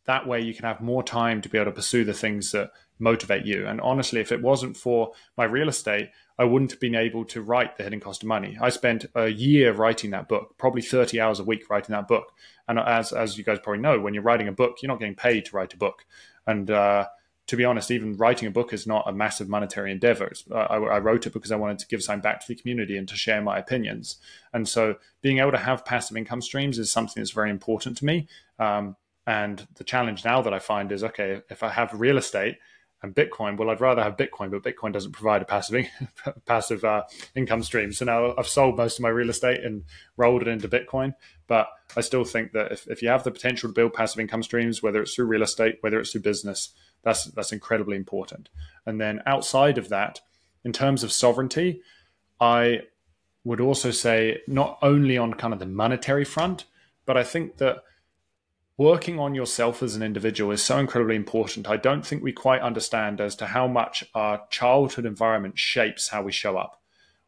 S1: That way you can have more time to be able to pursue the things that motivate you. And honestly, if it wasn't for my real estate, I wouldn't have been able to write The Hidden Cost of Money. I spent a year writing that book, probably 30 hours a week writing that book. And as, as you guys probably know, when you're writing a book, you're not getting paid to write a book. And uh, to be honest, even writing a book is not a massive monetary endeavor. I, I, wrote it because I wanted to give something back to the community and to share my opinions. And so, being able to have passive income streams is something that's very important to me. Um, and the challenge now that I find is okay, if I have real estate and Bitcoin, well, I'd rather have Bitcoin, but Bitcoin doesn't provide a passive [LAUGHS] passive uh, income stream. So now I've sold most of my real estate and rolled it into Bitcoin. But I still think that if, if you have the potential to build passive income streams, whether it's through real estate, whether it's through business, that's that's incredibly important. And then outside of that, in terms of sovereignty, I would also say not only on kind of the monetary front, but I think that working on yourself as an individual is so incredibly important. I don't think we quite understand as to how much our childhood environment shapes how we show up.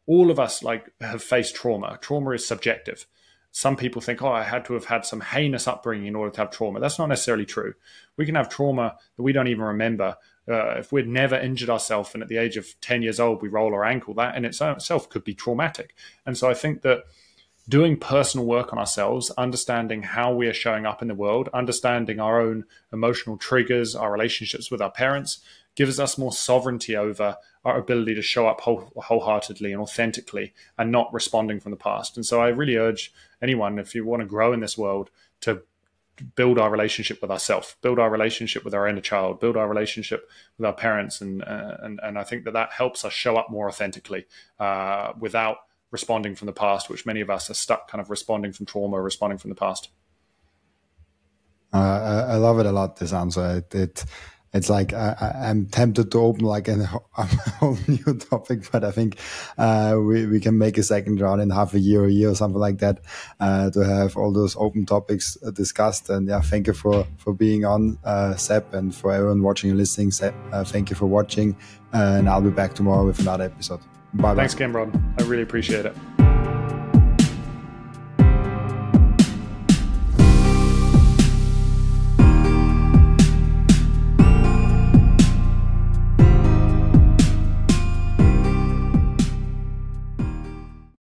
S1: All of us like have faced trauma. Trauma is subjective some people think, oh, I had to have had some heinous upbringing in order to have trauma. That's not necessarily true. We can have trauma that we don't even remember. Uh, if we'd never injured ourselves and at the age of 10 years old we roll our ankle, that in itself could be traumatic. And so I think that doing personal work on ourselves, understanding how we are showing up in the world, understanding our own emotional triggers, our relationships with our parents, gives us more sovereignty over our ability to show up whole, wholeheartedly and authentically and not responding from the past. And so I really urge anyone, if you want to grow in this world, to build our relationship with ourselves, build our relationship with our inner child, build our relationship with our parents, and uh, and and I think that that helps us show up more authentically uh, without responding from the past, which many of us are stuck kind of responding from trauma, responding from the past.
S2: Uh, I love it a lot. This answer, it, it it's like I, am tempted to open like a, [LAUGHS] a, whole new topic, but I think uh, we we can make a second round in half a year, or a year, or something like that, uh, to have all those open topics uh, discussed. And yeah, thank you for for being on, uh, Seb, and for everyone watching and listening. Seb, uh, thank you for watching, and I'll be back tomorrow with another episode.
S1: Bye. Thanks, Cameron. I really appreciate it.